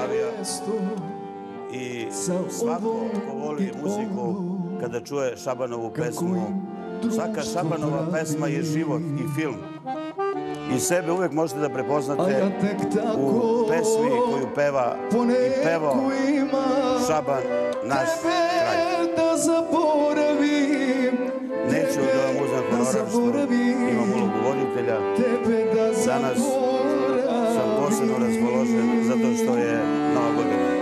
i Jugoslavija i svako ko voli muziku kada čuje Šabanovu pesmu, svaka Šabanova pesma je život i film. I sebe uvek možete da prepoznate u pesmi koju peva i pevo Šaban, naš kraj. Neću da vam uzem honorar što imam ulogu voditelja. Danas posebno raspoložen zato što je nova godina.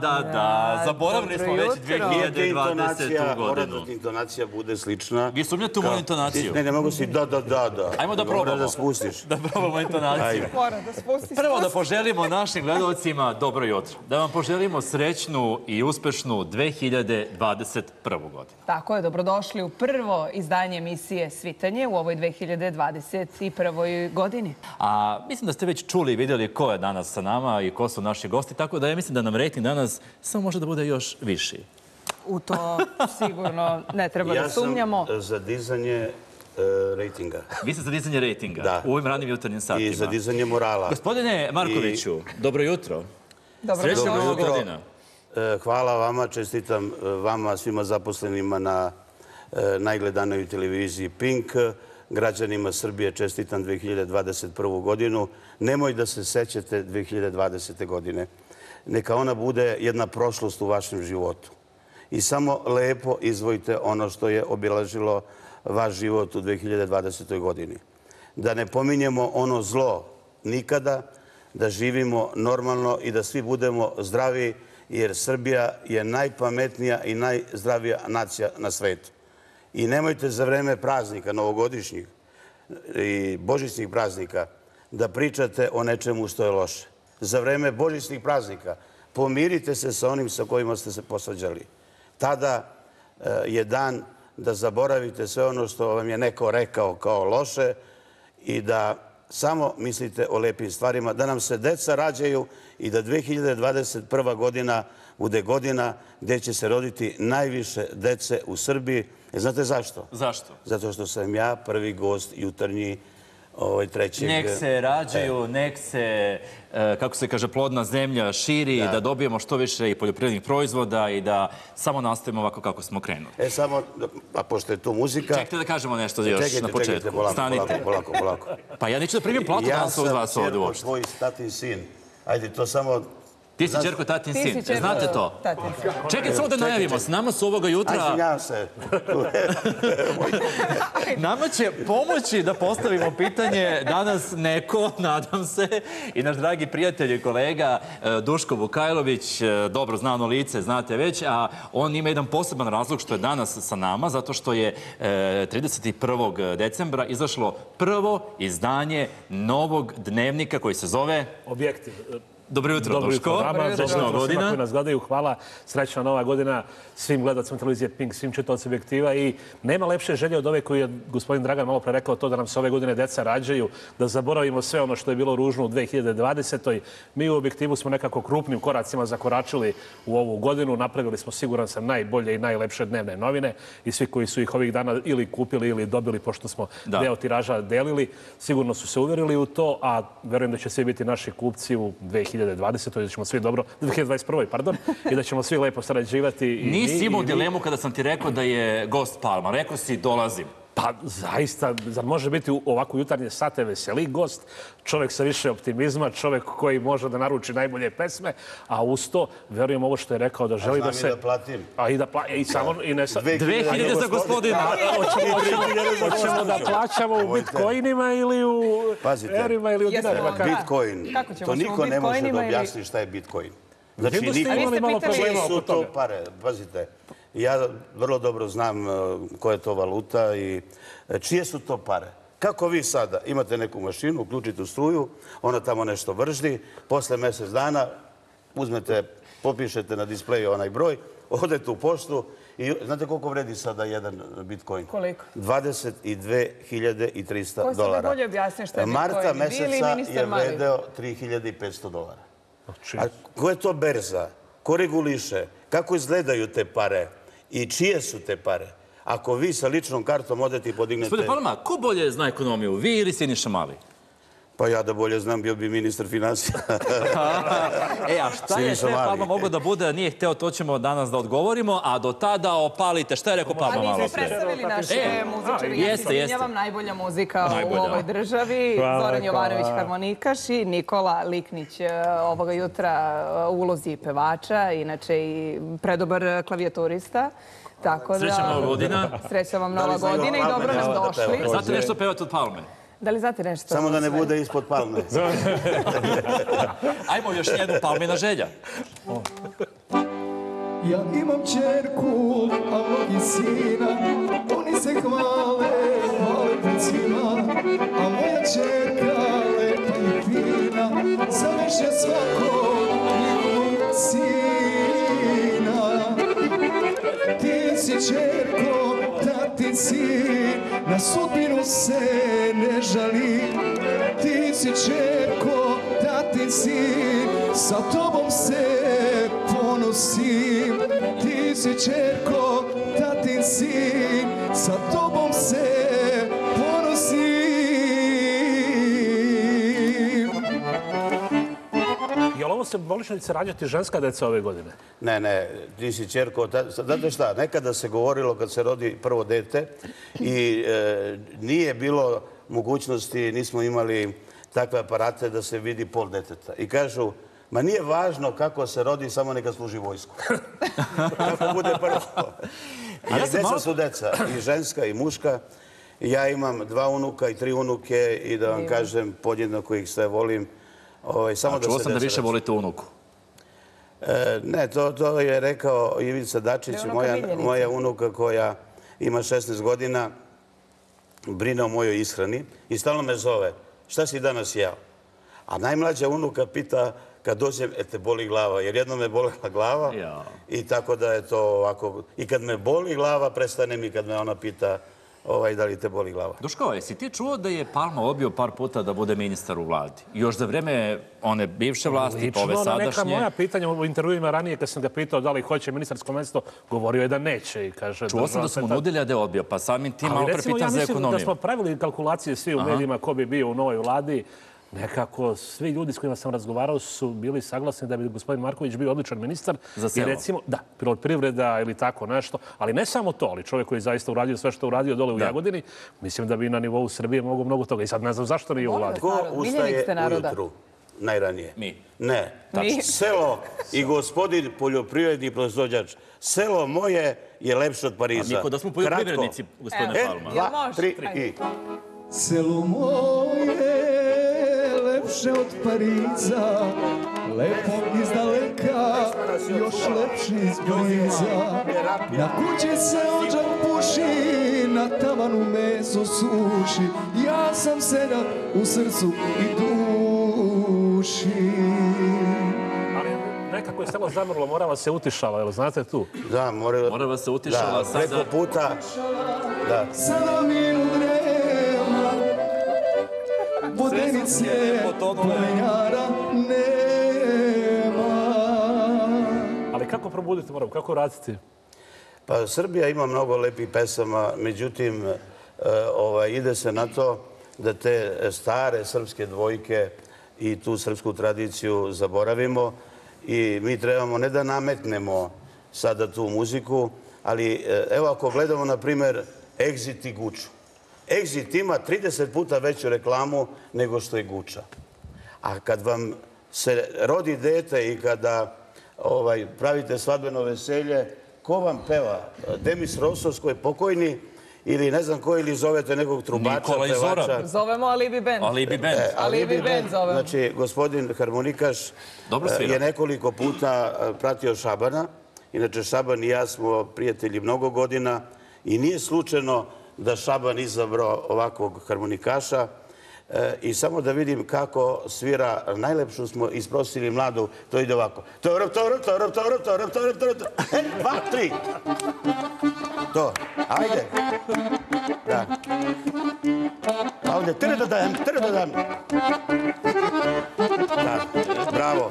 Da, da, da. Zaboravili smo već Neka 2020. intonacija, mora godinu. da intonacija bude slična. Vi sumnjate u moju intonaciju? Ne, ne mogu si da, da, da, da. Ajmo da probamo. da spustiš. Da probamo intonaciju. Mora da spusti. Prvo da poželimo našim gledalcima dobro jutro. Da vam poželimo srećnu i uspešnu 2021. godinu. Tako je, dobrodošli u prvo izdanje emisije Svitanje u ovoj 2021. godini. A mislim da ste već čuli i vidjeli ko je danas sa nama i ko su naši gosti, tako da ja mislim da nam rejting danas samo može da bude još viši. U to sigurno ne treba Ja da sam sumnjamo. za dizanje e, rejtinga Vi ste za dizanje rejtinga Da. u ovim ranim jutarnjim satima. i za dizanje morala. Gospodine Markoviću, dobro jutro. Srećna Dobrodošli. nova jutro. godina. E, Hvala vama, čestitam e, vama, svima zaposlenima na e, najgledanoj televiziji Pink. Građanima Srbije čestitam 2021. godinu. Nemoj da se sećate 2020. godine. Neka ona bude jedna prošlost u vašem životu. I samo lepo izvojite ono što je obilažilo vaš život u 2020. godini. Da ne pominjemo ono zlo nikada, da živimo normalno i da svi budemo zdravi, jer Srbija je najpametnija i najzdravija nacija na svetu. I nemojte za vreme praznika, novogodišnjih i božićnih praznika, da pričate o nečemu što je loše. Za vreme božićnih praznika pomirite se sa onim sa kojima ste se posvađali. Tada e, je dan da zaboravite sve ono što vam je neko rekao kao loše i da samo mislite o lepim stvarima, da nam se deca rađaju i da 2021. godina bude godina gdje će se roditi najviše dece u Srbiji. E, znate zašto? Zašto? Zato što sam ja prvi gost jutarnji ovaj, trećeg... Nek se rađaju, nek se, e, kako se kaže, plodna zemlja širi, da dobijemo što više i poljoprivrednih proizvoda i da samo nastavimo ovako kako smo krenuli. E, samo, a pošto je tu muzika... Čekajte da kažemo nešto još Čekajte, na čekajte, početku. polako, Stanite. polako, polako, polako. Pa ja neću da primim platu danas od vas ovdje Ja uopšte. sam tvoj statin sin. Ajde, to samo... Ti si čerko tatin Ti sin. čerko Znate to? Čekaj, samo da najavimo. S nama su ovoga Aj, jutra... izvinjavam se. Nama će pomoći da postavimo pitanje danas neko, nadam se, i naš dragi prijatelj i kolega e, Duško Vukajlović, e, dobro znano lice, znate već, a on ima jedan poseban razlog što je danas sa nama, zato što je e, 31. decembra izašlo prvo izdanje novog dnevnika koji se zove... Objektiv. Dobro jutro, Dobro jutro vama, Srećna dobro nova jutro svima godina. koji nas gledaju. Hvala, srećna nova godina svim gledacima televizije Pink, svim čitavcima objektiva i nema lepše želje od ove koju je gospodin Dragan malo pre rekao to da nam se ove godine deca rađaju, da zaboravimo sve ono što je bilo ružno u 2020. Mi u objektivu smo nekako krupnim koracima zakoračili u ovu godinu, napravili smo siguran sam najbolje i najlepše dnevne novine i svi koji su ih ovih dana ili kupili ili dobili pošto smo Da. deo tiraža delili, sigurno su se uverili u to, a verujem da će svi biti naši kupci u 2020. I da ćemo svi dobro, 2021. pardon, i da ćemo svi lepo sarađivati. i Nisi imao dilemu kada sam ti rekao da je gost Palma. Rekao si, dolazim. Pa zaista, zar može biti u ovako jutarnje sate veseli gost, čovjek sa više optimizma, čovjek koji može da naruči najbolje pesme, a uz to, verujem ovo što je rekao da želi znam da i se... da platim. A i da pla... I samo, i ne sa... 2000 za gospodina. Hoćemo, da plaćamo u bitcoinima ili u Pazite. erima ili u dinarima. Bitcoin. To niko ne može da objasni šta je Bitcoin. Znači, ste niko... imali malo pitali- problema Čije oko su to pare? Pazite, ja vrlo dobro znam uh, koja je to valuta i uh, čije su to pare. Kako vi sada imate neku mašinu, uključite u struju, ona tamo nešto vrždi, posle mjesec dana uzmete, popišete na displeju onaj broj, odete u poštu i znate koliko vredi sada jedan bitcoin? Koliko? 22.300 Ko se dolara. najbolje objasni šta je Marta Bitcoin? Ili meseca je vredeo 3.500 dolara. Znači- A ko je to berza? Ko reguliše? Kako izgledaju te pare? I čije su te pare? Ako vi sa ličnom kartom odete i podignete... Gospodin Palma, ko bolje zna ekonomiju, vi ili Siniša Mali? Pa ja da bolje znam, bio bi ministar financija. E, a šta je sve Mali. Palma mogo da bude, nije hteo, to ćemo danas da odgovorimo, a do tada opalite. Šta je rekao A Palma malo niste pre? predstavili naše E, Ja jeste, se jeste. izvinjavam, najbolja muzika Najbolja. u ovoj državi. Hvala, Zoran Jovanović harmonikaš i Nikola Liknić e, ovoga jutra e, u ulozi pevača, inače i predobar klavijaturista. Tako da... Srećna nova godina. Srećna vam nova godina i dobro nam nešto da došli. peva? Znate nešto pevati od Palme? Da li znate nešto? Samo da ne sve? bude ispod palme. Ajmo još jednu Palmina želja. Ja imam čerku, a mnogi sina, oni se hvale, hvale pred svima, a moja čerka lepa i fina, zaveše svakog njihovog sina. Ti si čerko, tatin sin, na sudbinu se ne žali. Ti si čerko, tatin sin, sa tobom se ponosim. Ti si čerko, tatin sin, sa tobom se ponosim. Li da će se rađati ženska deca ove godine? Ne, ne, ti si čerko. Znate šta, nekada se govorilo kad se rodi prvo dete i e, nije bilo mogućnosti, nismo imali takve aparate da se vidi pol deteta. I kažu, ma nije važno kako se rodi, samo neka služi vojsku. kako bude prvo. Ali Ja deca malo- su deca, i ženska i muška. Ja imam dva unuka i tri unuke i da vam kažem, podjednako ih sve volim. Ovaj, samo A čuo sam da više volite unuku. E, Ne, to, to je rekao Ivica Dačić, unuka moja, moja unuka koja ima 16 godina, brine o mojoj ishrani i stalno me zove, šta si danas jeo? A najmlađa unuka pita kad dođem, e te boli glava, jer jedno me bolela glava Ja. i tako da je to ovako. I kad me boli glava, prestane mi kad me ona pita ovaj, da li te boli glava. Duško, jesi ti čuo da je Palma obio par puta da bude ministar u vladi? Još za vreme one bivše vlasti, pa ove Lično na neka sadašnje. moja pitanja u intervjuima ranije, kad sam ga pitao da li hoće ministarsko mesto, govorio je da neće. I kaže, Čuo sam da država nudili, a da je odbio. Pa samim tim malo prepitan ja za mislim da ekonomiju. smo pravili kalkulacije svi u medijima ko bi bio u novoj vladi. Nekako svi ljudi s kojima sam razgovarao su bili saglasni da bi gospodin Marković bio odličan ministar. Za I selo. recimo, da, pilot privreda ili tako nešto. Ali ne samo to, ali čovjek koji je zaista uradio sve što je uradio dole u Jagodini, mislim da bi na nivou Srbije mogo mnogo toga. I sad ne znam zašto nije u vladi. Ko ustaje ujutru najranije? Mi. Ne. Mi. Selo i gospodin poljoprivredni proizvođač. Selo moje je lepše od Pariza. Niko da smo poljoprivrednici, gospodine E, Palma. Jel dva, može? tri i... Selo moje lepše od Pariza, lepo iz daleka, još lepše iz bliza. Na kući se ođak puši, na tavanu meso suši, ja sam seljak u srcu i duši. Ali nekako je selo zamrlo, morava se utišala, jel znate tu? Da, mora... Mora vas se utišala da, sada. preko puta... Da. Sada minu vodenice, planinjara nema. Ali kako probuditi moram, kako raditi? Pa Srbija ima mnogo lepih pesama, međutim, e, ovaj, ide se na to da te stare srpske dvojke i tu srpsku tradiciju zaboravimo i mi trebamo ne da nametnemo sada tu muziku, ali e, evo ako gledamo, na primjer, Exit i Guču. Exit ima 30 puta veću reklamu nego što je Guča. A kad vam se rodi dete i kada ovaj, pravite svadbeno veselje, ko vam peva? Demis Rosos koji je pokojni ili ne znam ko ili zovete nekog trubača, Nikola i pevača? Zovemo Alibi Band. Alibi band. E, Alibi band zovemo. Znači, gospodin harmonikaš e, je nekoliko puta e, pratio Šabana. Inače, Šaban i ja smo prijatelji mnogo godina i nije slučajno da Šaban izabrao ovakvog harmonikaša. E, I samo da vidim kako svira, najlepšu smo isprosili mladu, to ide ovako. Torop, torop, torop, torop, torop, torop, torop. E, dva, tri. To, ajde. Da. Ovdje, tere da dajem, tere da dajem. Da, bravo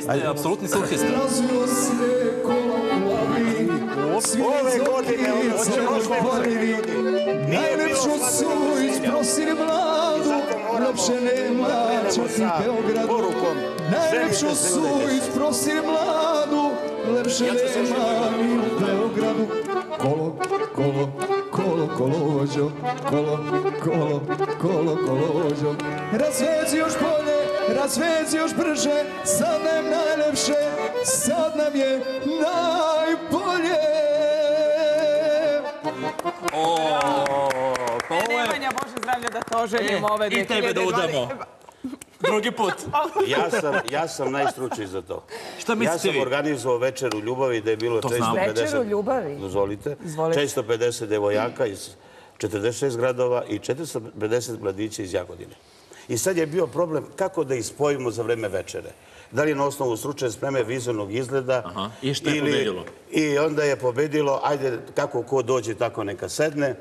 ste apsolutni sulhista. Razvio se kolokulavi, svi Ove godine, zvuki hoće se prošle odvalili. ljudi. Nije Najlepšu su isprosili mladu, lepše nema da čak krenemo i sa Beogradu. Najlepšu su isprosili mladu, lepše nema ni u Beogradu. Kolo, kolo, kolo, kolođo, kolo, kolo, kolo, kolođo. Razvezi još bolje, razvezi još brže, sad nam najlepše, sad nam je najbolje. O, pa ovo je... Nemanja, Bože zdravlja da to želimo E, ove I tebe da 2020. udamo. Drugi put. Ja sam, ja sam najstručniji za to. Šta Ja mislite sam vi? organizovao večeru ljubavi da je bilo To znam. 450... Večeru ljubavi? Dozvolite. Izvolite. 450 devojaka iz 46 gradova i 450 mladića iz Jagodine. I sad je bio problem kako da ih spojimo za vreme večere. Da li na osnovu stručne spreme vizornog izgleda Aha. I šta je pobedilo? I onda je pobedilo, ajde, kako ko dođe, tako neka sedne.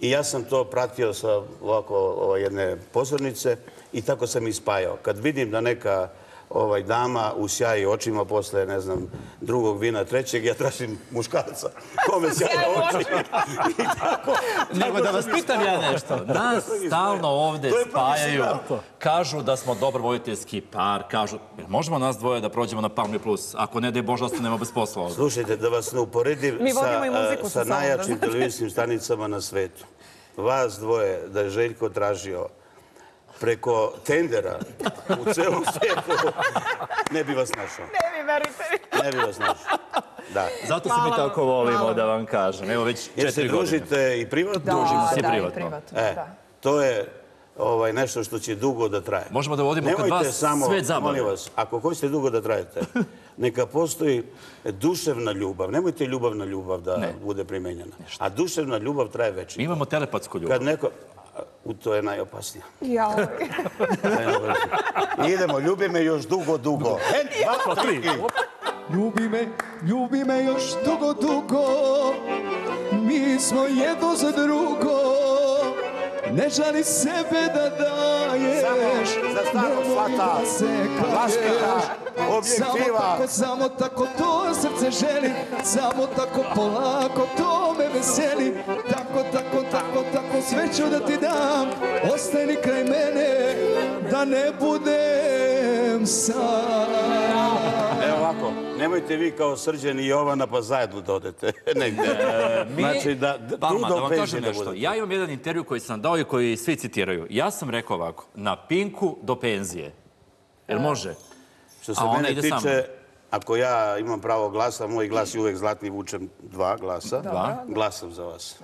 I ja sam to pratio sa ovako jedne pozornice i tako sam ispajao. Kad vidim da neka ovaj, dama u sjaji očima posle, ne znam, drugog vina, trećeg, ja tražim muškarca. Kome sjaje oči? I tako, Nego da vas pitam ja nešto. Nas stalno ovde spajaju. Kažu da smo dobrovoljiteljski par. Kažu, možemo nas dvoje da prođemo na Palmi Plus? Ako ne, da je Bože, ostanemo bez posla ovde. Slušajte, da vas ne uporedim sa, eh, sa sa najjačim televizijskim stanicama na svetu. Vas dvoje, da je Željko tražio preko tendera u celom svijetu, ne bi vas našao. Ne vi, verujte mi. Ne bi vas našao. Da. Zato se mi tako volimo, da vam kažem. Evo već Jer se četiri godine. družite i privatno? Da, Družimo se da, i privatno. E, Da. to je ovaj, nešto što će dugo da traje. Možemo da vodimo kod vas samo, svet zabave. molim vas, ako hoćete dugo da trajete, neka postoji duševna ljubav. Nemojte ljubavna ljubav da bude primenjena. A duševna ljubav traje večno. imamo telepatsku ljubav. Kad neko... U to je. Jao. To je najopasnije. Idemo, ljubi me još dugo, dugo. En, dva, tri. Ljubi me, ljubi me još dugo, dugo Mi smo jedno za drugo Ne žali sebe da daješ Samo za starog svata, vlasnika, kaješ. Samo objektiva. tako, samo tako to srce želi Samo tako polako to me veseli Tako, tako, tako, tako sve ću da ti dam Ostani kraj mene da ne budem sam Evo ovako, nemojte vi kao Srđan i Jovana pa zajedno da odete negde. Mi- Znači da, da Palma, da vam penzije kažem da nešto. budete. Ja imam jedan intervju koji sam dao i koji svi citiraju. Ja sam rekao ovako, na pinku do penzije. Jel može? Što se mene tiče, ako ja imam pravo glasa, moj glas je uvek zlatni, vučem dva glasa. Dva? Glasam za vas.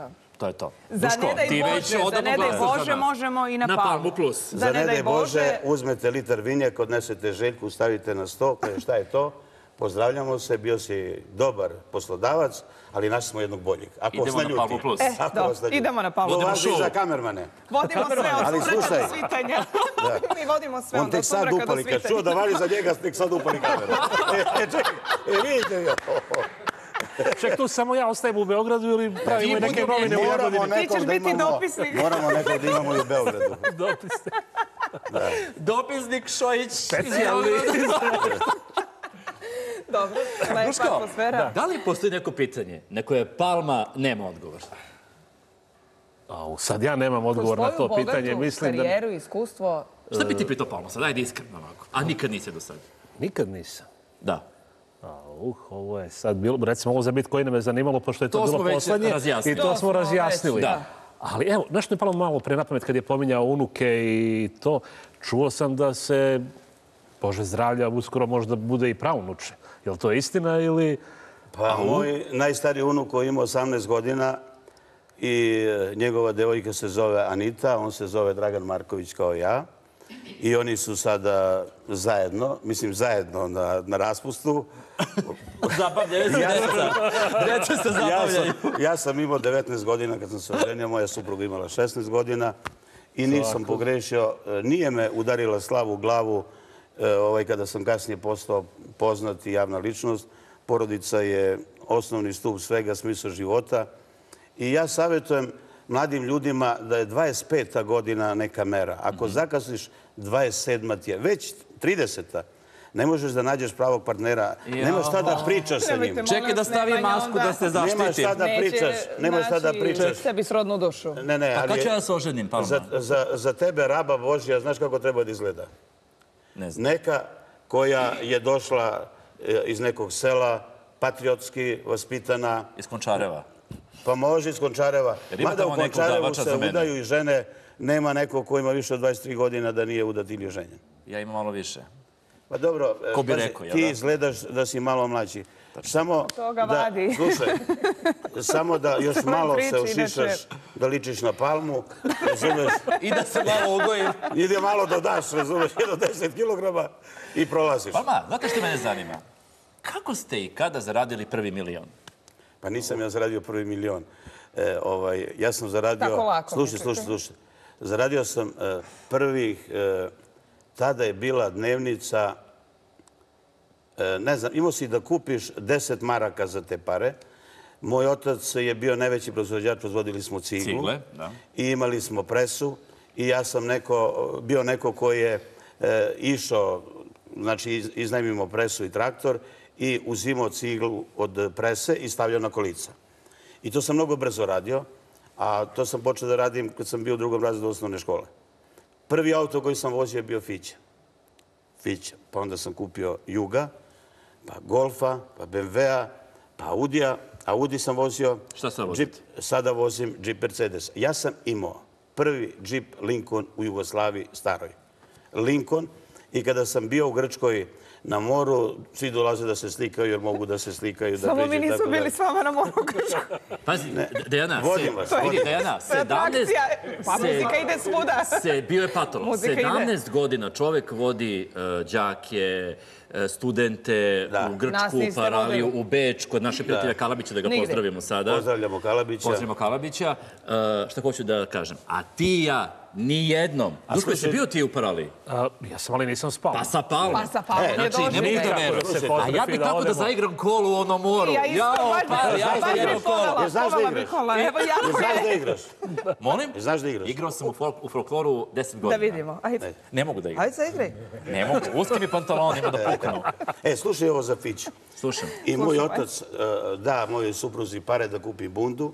To je to. Za Duško, ne daj Bože, za ne daj Bože možemo i na Na Palmu. Plus. Za ne daj Bože, uzmete litar vinjaka, odnesete željku, stavite na sto, kaže šta je to? Pozdravljamo se, bio si dobar poslodavac, ali našli smo jednog boljeg. Ako Idemo vas ne na ljuti. Palmu plus. E, Ako vas idemo na Palmu. Vodimo show. za kamermane. vodimo sve od slušaj. do svitanja. Mi vodimo sve On onda tek od sad sumraka do upali, kad čuo svitanja. da vali za njega, tek sad upali kameru. E, e, čekaj, e, vidite ga. Ček, tu samo ja ostajem u Beogradu ili pravimo i neke novine u Jagodini? nekog ćeš da biti imamo, dopisnik. moramo nekog da imamo i u Beogradu. Ste. Dopisnik Šojić. Specijalni. Dobro, lepa Duško, atmosfera. da li postoji neko pitanje na koje Palma nema odgovor? Au, sad ja nemam odgovor na to pitanje. Mislim da karijeru, iskustvo, Šta bi ti pitao Palma sad? Ajde iskreno ovako. A nikad nisi do sad. nikad nisam. Da. Uh, ovo je sad bilo, recimo ovo za Bitcoine me zanimalo, pošto je to, To bilo poslednje. I to, To smo razjasnili. već, da. Ali evo, nešto mi je palo malo pre na pamet kad je pominjao unuke i to. Čuo sam da se, Bože zdravlja, uskoro možda bude i praunuče. Je li to istina ili... Pa moj najstariji unuk koji ima 18 godina i e, njegova devojka se zove Anita, on se zove Dragan Marković kao ja. I oni su sada zajedno, mislim zajedno na, na raspustu. Zabavljaju se deca. Se Ja zabavljaju. sam, ja sam imao 19 godina kad sam se oženio, moja supruga imala 16 godina i nisam pogrešio. E, Nije me udarila slavu u glavu e, ovaj, kada sam kasnije postao poznat i javna ličnost. Porodica je osnovni stup svega smisla života. I ja savjetujem mladim ljudima da je 25. godina neka mera. Ako zakasniš, 27. ti je. Već 30. Ne možeš da nađeš pravog partnera. Nemaš šta da pričaš sa njim. Čekaj da stavi masku da se Nemaš zaštitim. šta da pričaš. Nemaš šta da pričaš. sebi srodnu dušu. Ne, ne, A ali kad ću ja se oženim, Palma? za, za, za tebe raba Božja, znaš kako treba da izgleda? Ne znam. Neka koja je došla e, iz nekog sela, patriotski vaspitana, Iz Končareva. Pa može iz Končareva. Mada u Končarevu se za mene. udaju i žene, nema nekog ko ima više od 23 godina da nije udat ili ženjen. Ja imam malo više. Pa dobro, e, Ko bi pazi, rekao, jel ti da? izgledaš da si malo mlađi. Samo toga da, vadi. slušaj, samo da još malo se ušišaš, da ličiš na palmu, razumeš, I da se malo ugojim. ide malo dodaš, razumeš, jedno 10 kilograma i prolaziš. Palma, znate što mene zanima? Kako ste i kada zaradili prvi milion? Pa nisam ja zaradio prvi milion. E, ovaj, ja sam zaradio... Tako lako, Slušaj, slušaj, slušaj. Zaradio sam e, prvih... E, tada je bila dnevnica... Ne znam, imao si da kupiš 10 maraka za te pare. Moj otac je bio najveći proizvođač, proizvodili smo ciglu. Cigle, da. I imali smo presu. I ja sam neko, bio neko koji je išao, znači iz, iznajmimo presu i traktor i uzimao ciglu od prese i stavljao na kolica. I to sam mnogo brzo radio, a to sam počeo da radim kad sam bio u drugom razredu osnovne škole. Prvi auto koji sam vozio je bio Fića. Fića. Pa onda sam kupio Juga, pa Golfa, pa BMW-a, pa Audija. Audi sam vozio. Šta vozite? Jeep, sada vozim Jeep Mercedes. Ja sam imao prvi Jeep Lincoln u Jugoslaviji staroj. Lincoln. I kada sam bio u Grčkoj na moru, svi dolaze da se slikaju jer mogu da se slikaju. Da Samo mi tako bili s vama na moru u Grčkoj. Pazi, Dejana, Vodim vas, vidi. Dejana, To je 17, atrakcija. Pa se- muzika ide svuda. se, bio je patolo. 17 godina čovek vodi uh, đake, uh, studente Da. u Grčku, niste Paraliju, u Beč, kod naše prijatelja Kalabića, da ga Nigde. pozdravimo sada. Pozdravljamo Kalabića. Pozdravimo Kalabića. Uh, šta hoću da kažem? A ti i ja, ni jednom. Duško, jesi bio ti u Paraliji? A, ja sam, ali nisam spao. Pa sa Palmom. Pa sa Palmom je Znači, ne mogu da verujem. da se A ja bih da tako da zaigram kolu u onom moru. Ja isto, baš pa, bi- ja baš sam bi igrao kolo. volela, Jel znaš da igraš? Evo ja znaš da igraš? Molim? Znaš da igraš? Igrao sam u, folk, u folkloru 10 Da godina. vidimo. Ajde. Ne mogu da igram. Ajde, zaigraj. Ne mogu. Uski mi pantalon, ima da puknu. E, slušaj ovo za Fiću. Slušam. I moj Slušam, otac e, da mojoj supruzi pare da kupi bundu.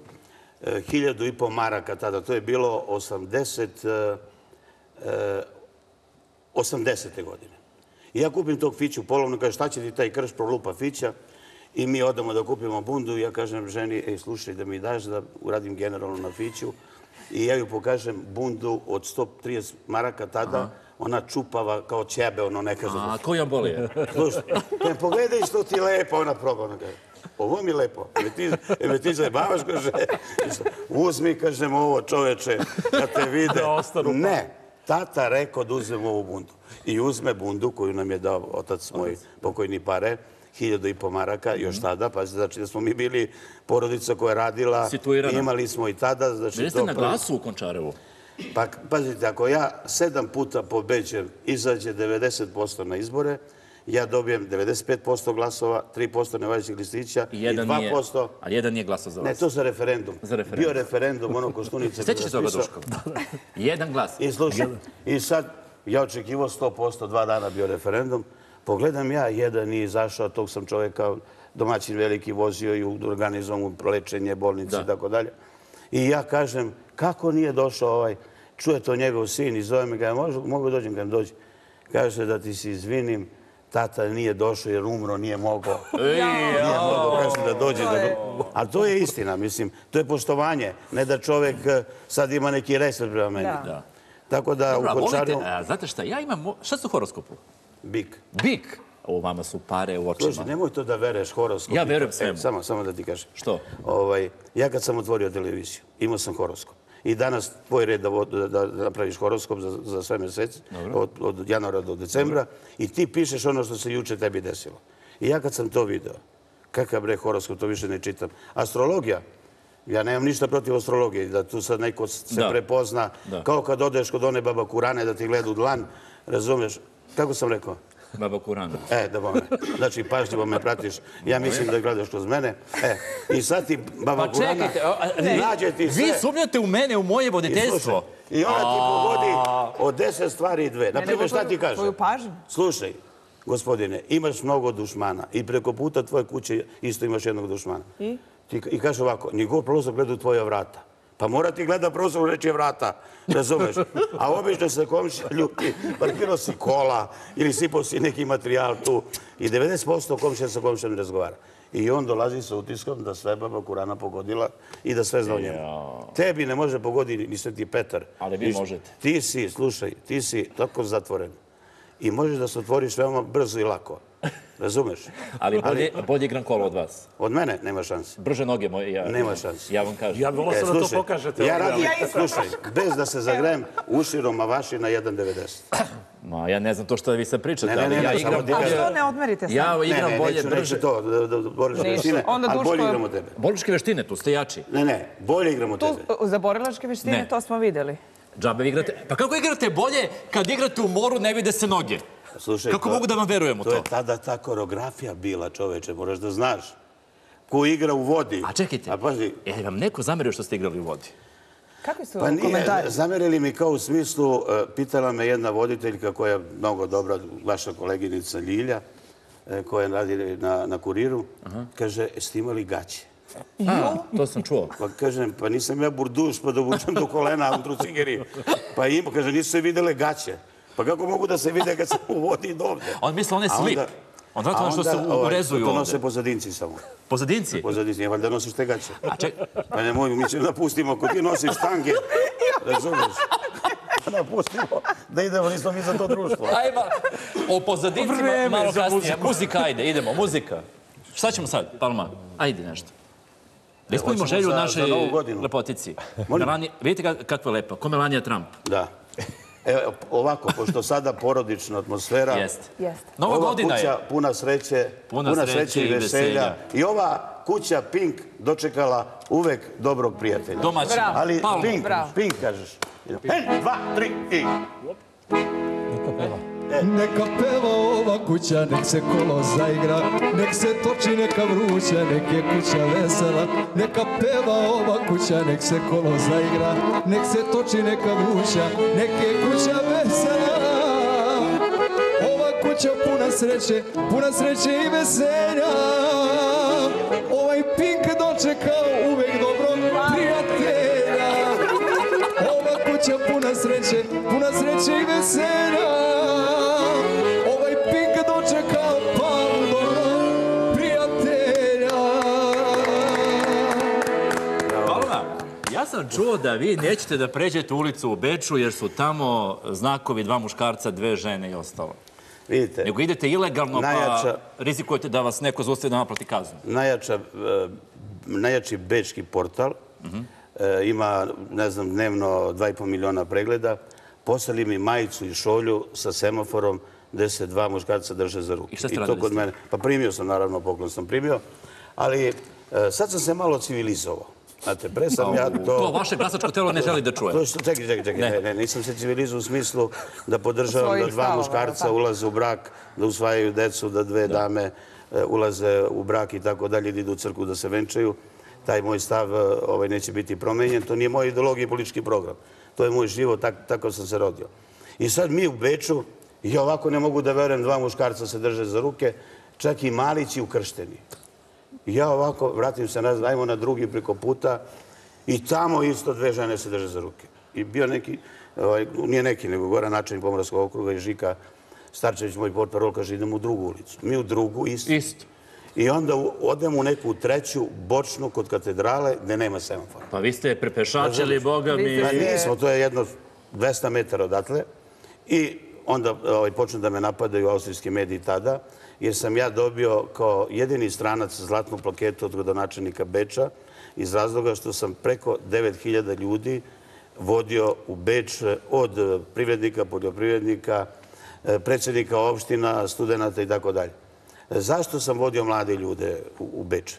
E, Hiljadu i pol maraka tada. To je bilo 80... e, e, 80. godine. I ja kupim tog Fiću polovno, kaže šta će ti taj krš prolupa Fića i mi odamo da kupimo bundu i ja kažem ženi, ej slušaj da mi daš da uradim generalno na Fiću i ja ju pokažem bundu od 130 maraka tada, ona čupava kao ćebe, ono ne kaže. A koji on boli je? Slušaj, ne pogledaj što ti lepo, ona proba. Ona kaže, ovo mi je lepo. Me ti, me ti zajebavaš, kaže, uzmi, kažem, ovo čoveče, da te vide. Ne, tata rekao da uzmem ovu bundu. I uzme bundu koju nam je dao otac moj pokojni pare, hiljadu i po maraka, Mhm. još tada, pa znači da smo mi bili porodica koja je radila, Situirana. imali smo i tada, znači Bili ste na glasu u Končarevu. Pa, pazite, ako ja sedam puta pobeđem, izađe 90% na izbore, ja dobijem 95% glasova, 3% nevažećih listića I i, jedan nije, 2%... ali jedan nije glasao za vas. Ne, to za referendum. Za referendum. Bio referendum, ono Kostunica... Sjećaš se toga, Duško? Jedan glas. I slušaj, i sad ja očekivao 100%, dva dana bio referendum. Pogledam ja, jedan nije izašao, tog sam čovjeka domaćin veliki vozio i organizovan mu lečenje, bolnice i tako dalje. I ja kažem, kako nije došao ovaj, čuje to njegov sin i zove me ga, "Može- mogu dođem kad dođe. Kaže da ti se izvinim, tata nije došao jer umro, nije mogao. Nije mogao, kaže da dođe. Da... A to je istina, mislim, to je poštovanje. Ne da čovjek eh, sad ima neki respekt prema meni. Da. Tako da u volite, a, znate šta, ja imam, šta su u horoskopu? Bik. Bik. O, vama su pare u očima. Slušaj, nemoj to da vereš horoskop. Ja verujem E, svemu. samo, samo da ti kažem. Što? Ovaj, ja kad sam otvorio televiziju, imao sam horoskop. I danas tvoj red da, da, da napraviš horoskop za, za sve mjeseci, od, od januara do decembra, i ti pišeš ono što se juče tebi desilo. I ja kad sam to video, kakav bre horoskop, to više ne čitam. Astrologija, ja nemam ništa protiv astrologije, da tu sad neko se Da. prepozna, Da. kao kad odeš kod one baba Kurane da ti gleda u dlan, razumeš? Kako sam rekao? Baba Kurana. E, da bome. Znači, pažljivo me pratiš. Ja mislim da gledaš kroz mene. E, i sad ti baba Pa Kurana čekajte, a, vi- nađe ti sve. Vi sumnjate u mene, u moje voditeljstvo. I ona ti pogodi od deset stvari i dve. Naprimjer, šta ti kaže? Tvoju pažnju. Slušaj, gospodine, imaš mnogo dušmana i preko puta tvoje kuće isto imaš jednog dušmana. I? Ti, I kaže ovako, njegov prozor gleda u tvoja vrata. Pa mora ti gleda prozor u nečije vrata, razumeš? A obično se komšija ljuti, parkirao si kola ili sipao si neki materijal tu i 90% komšija sa komšijom ne razgovara. I on dolazi sa utiskom da sve baba Kurana pogodila i da sve zna o njemu. Tebi ne može pogoditi ni Sveti Petar. Ali vi možete. Ti si, slušaj, ti si tako zatvoren i možeš da se otvoriš veoma brzo i lako. Razumeš? Ali bolje, bolje igram kolo od vas. Od mene nema šanse. Brže noge moje. Ja, Nema šanse. Ja vam kažem. Ja bih volao E, da to pokažete. Ja radim, ali- slušaj, bez da se zagrem, uširom mavaši na 1,90. Ma, ja ne znam to što vi sad pričate, Ne, ne, ali ne, ja ne, igram A bolje. što ne odmerite sam? Ja Ne, igram ne, bolje, neću, brže. neću to, da, da, boriš veštine, Onda ali bolje Duško- igram od tebe. Boličke veštine, tu ste jači. Ne, ne, bolje igram od Tu, tebe. za borilačke veštine Ne. to smo videli. Džabe vi igrate. Pa kako igrate bolje kad igrate u moru ne vide se noge? Slušaj, Kako to- mogu da vam verujem u To to? je tada ta koreografija bila, čoveče, moraš da znaš. Ko igra u vodi. A čekajte, A je vam neko zamerio što ste igrali u vodi? Kakvi su Pa nije, komentari? zamerili mi kao u smislu, e, pitala me jedna voditeljka koja je mnogo dobra, vaša koleginica Ljilja, e, koja radi na, na kuriru, kaže, jeste imali gaće? A, to sam čuo. Pa kažem, pa nisam ja burduš pa da vučem do kolena u trucigeri. Pa ima, kaže, nisu se videle gaće. Pa kako mogu da se vide kad sam u vodi do ovde? On misle one A slip. onda- On zato ono što se ovaj, urezuju To nose pozadinci samo. Pozadinci? Pozadinci, je valjda nosiš te gaće. A ček, Pa nemoj, mi ćemo da pustimo, ako ti nosiš štange, razumiješ? Da pustimo, da idemo, nismo mi za to društvo. ajma, o pozadincima malo kasnije. Muzika, ajde, idemo, muzika. Šta ćemo sad, Palma? Ajde nešto. Da ispunimo želju našoj lepotici. Vidite kak- kakva je lepa, ko Melania Trump. Da. Evo, ovako, pošto sada porodična atmosfera, Jeste. Jeste. Nova ova godina kuća je. puna sreće, Puna sreće i veselja. I ova kuća Pink dočekala uvek dobrog prijatelja. Domaćin. Bravo. Ali. Pink. Pink kažeš. En, dva, tri i... Neka peva Neka peva ova kuća, nek se kolo zaigra Nek se toči neka vruća, nek je kuća vesela. Neka peva ova kuća, nek se kolo zaigra Nek se toči neka vruća, nek je kuća vesela. Ova kuća puna sreće, puna sreće i veselja. Ovaj pink dočekao uvek dobro prijatelja. Ova kuća puna sreće, puna sreće i veselja. Čuo da vi nećete da pređete ulicu u Beču jer su tamo znakovi dva muškarca, dve žene i ostalo. Vidite, Nego idete ilegalno Najjača- pa rizikujete da vas neko zaustavi da naplati kaznu. najjača, e, najjači bečki portal e, ima, ne znam, dnevno 2,5 miliona pregleda. Poslali mi majicu i šolju sa semaforom gde se dva muškarca drže za ruke. I šta ste radili kod mene. Pa primio sam, naravno, poklon sam primio. Ali e, sad sam se malo civilizovao. Znate, pre sam ja To to... vaše glasačko telo ne želi da čuje. To što, čekaj, čekaj, čekaj, Ne. ne. Ne, nisam se civilizao u smislu da podržavam da dva muškarca da. ulaze u brak, da usvajaju decu, da dve dame e, ulaze u brak i tako dalje, da idu u crku da se venčaju. Taj moj stav e, ovaj, neće biti promenjen. To nije moj ideologija i politički program. To je moj život, tak, tako sam se rodio. I sad mi u Beču, ja ovako ne mogu da verujem, dva muškarca se drže za ruke, čak i malići ukršteni. I ja ovako, vratim se nazad, ajmo na drugi preko puta i tamo isto dve žene se drže za ruke. I bio neki, ovaj, nije neki, nego gora načelnik Pomorskog okruga i Žika Starčević, moj portparol, kaže idemo u drugu ulicu. Mi u drugu isto. Isto. I onda odemo u neku treću bočnu kod katedrale gde nema semafora. Pa vi ste prepešačili, boga mi. Pa nismo, to je jedno 200 metara odatle. I onda ovaj, počnu da me napadaju austrijski mediji tada, jer sam ja dobio kao jedini stranac zlatnu plaketu od gradonačelnika Beča iz razloga što sam preko 9000 ljudi vodio u Beč od privrednika, poljoprivrednika, e, predsjednika opština, studenta i tako dalje. Zašto sam vodio mlade ljude u, u Beč?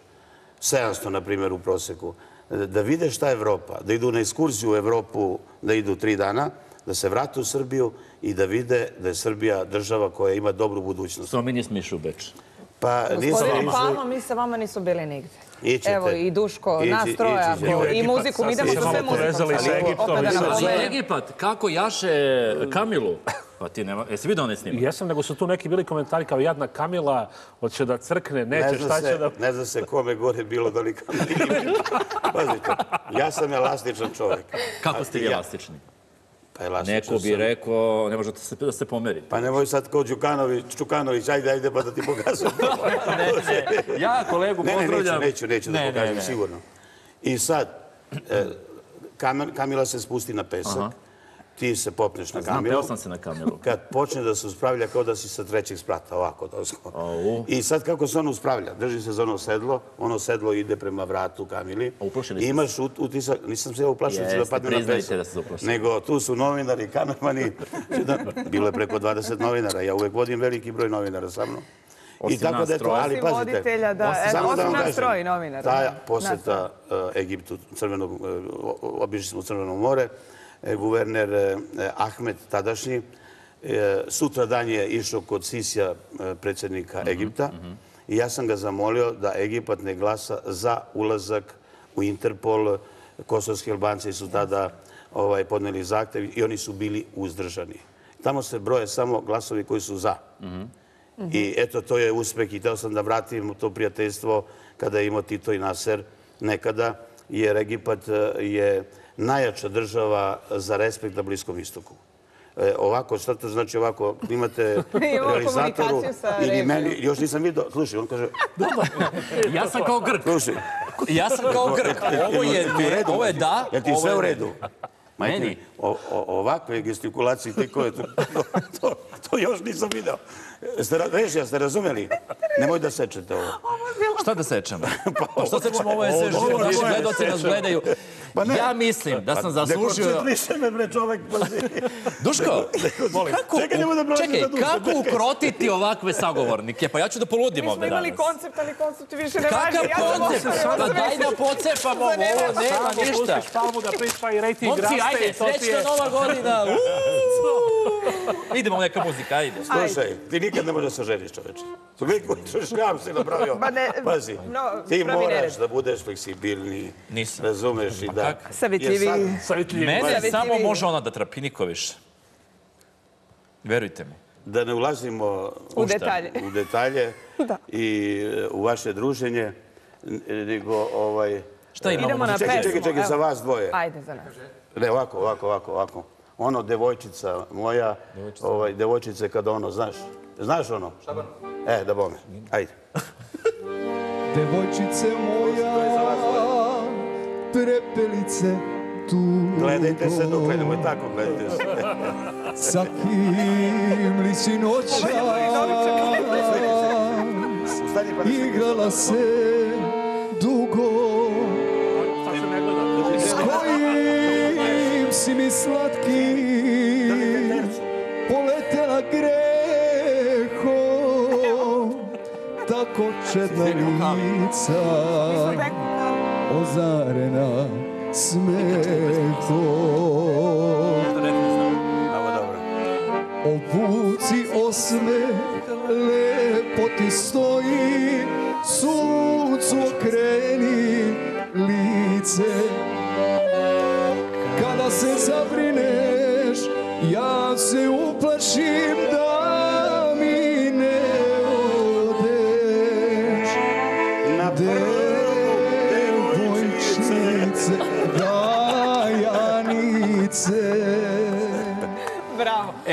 700, na primjer, u proseku. E, da vide šta je Evropa, da idu na ekskurziju u Evropu, da idu tri dana, da se vrate u Srbiju i da vide da je Srbija država koja ima dobru budućnost. Samo mi nismo išli u Beč. Pa Gospodine. Palma, mi sa vama nisu bili nigde. Ićete. Evo i Duško, Ići- nas ako- I muziku, mi idemo sa sve muzikom. sa Egiptom sve- Egipat, kako jaše Kamilu? Pa ti nema... Jesi vidio onaj snimak? Jesam, nego su tu neki bili komentari kao jadna Kamila, hoće da crkne, Ne neće, zna, šta će se, da... ne zna se kome gore bilo da li kamili. Pazite, ja sam elastičan čovjek. Kako ste vi Ja. Pa Neko bi sam. rekao, ne možete se, da se pomeri. Pa nemoj sad kao Đukanović, Čukanović, ajde, ajde, pa da ti pokazujem. ne, ne, ja kolegu Ne, ne, neću, pozdravljam. neću, neću da pokažem, sigurno. I sad, e, Kam- Kamila se spusti na pesak, ti se popneš na Znam, Kamilu. peo sam se na Kamilu. Kad počne da se uspravlja kao da si sa trećeg sprata, ovako. I sad kako se on uspravlja, drži se za ono sedlo, ono sedlo ide prema vratu Kamili. A uplašili I ste Imaš ut- utisak, nisam se ja uplašio da padne na priznajte pesak. da ste se uplašili. Nego tu su novinari, kamermani. Bilo je preko 20 novinara. Ja uvek vodim veliki broj novinara sa mnom. I Osim tako nas da je to, troje. ali Osim pazite. voditelja, da. Osim- E, Samo osim nas troje novinara. Ta poseta uh, Egiptu, Crvenog, uh, o- obišli smo Crveno more, e, guverner e, Ahmed tadašnji, e, sutra dan je išao kod Sisija, e, predsjednika Egipta, i ja sam ga zamolio da Egipat ne glasa za ulazak u Interpol. Kosovski Albanci su tada ovaj, podneli zahtev i oni su bili uzdržani. Tamo se broje samo glasovi koji su za. I eto, to je uspeh i teo sam da vratim to prijateljstvo kada je imao Tito i Naser nekada, jer Egipat e, je najjača država za respekt na Bliskom istoku. E, ovako, šta to znači ovako, imate realizatoru komunikaciju sa ili meni, još nisam vidio, slušaj, on kaže, Ja sam kao Grk. slušaj, Ja sam kao Grk. Ovo je ti redu? ovo je da. Jel ti sve je u redu? Meni? o, o, ovakve gestikulacije, te koje, to, to, to, još nisam video. Ra- režija, ste razumeli? Nemoj da sečete ovo. Šta da sečemo? Pa što sečemo? Ovo je sve živo. je Naši gledoci nas gledaju. Pa ne. Ja mislim da sam zaslužio... Dekoncentriše me, bre, čovek. pazi. Duško, kako, Čekaj, nemoj da čekaj, kako čekaj. ukrotiti ovakve sagovornike? Pa ja ću da poludim Mi smo ovde imali danas. koncept, ali koncept više ne važi. Kakav Ja koncept? ostavila Pa daj da pocepamo ovo, ovo nema ništa. pustiš palmu da prispa i rejting Momci, ajde, srećna nova godina. Idemo u neka muzika, ajde. Slušaj, ti nikad ne možeš da se ženiš, čoveče. Toliko šljam si napravio. Pazi, ti moraš da budeš fleksibilniji. Nisam. Razumeš i da... Kak? Savjetljiviji. Jer sad- Savjetljivi. Mene samo može ona da trapiniko više. Verujte mi. Da ne ulazimo U detalje. u detalje i e, u vaše druženje, nego ovaj... Šta imamo? Idemo na Čekaj, pesmu. čekaj, čekaj, za vas dvoje. Ajde za nas. Ne, ovako, ovako, ovako, ovako. Ono, devojčica moja, ovaj, devojčice kada ono, znaš, znaš ono? Šaban. E, da bome, ajde. Devojčice moja, prepelice tu. Gledajte se dok nemoj tako, gledajte se. Sa kim li si noća Stani pa da se- igrala se dugo. S kojim si mi slatki poletela grehom tako čedna lica ozarena smehom Ovo dobro. Obuci osme, lepo ti stoji, suncu okreni lice. Kada se zabrineš, ja se uplašim da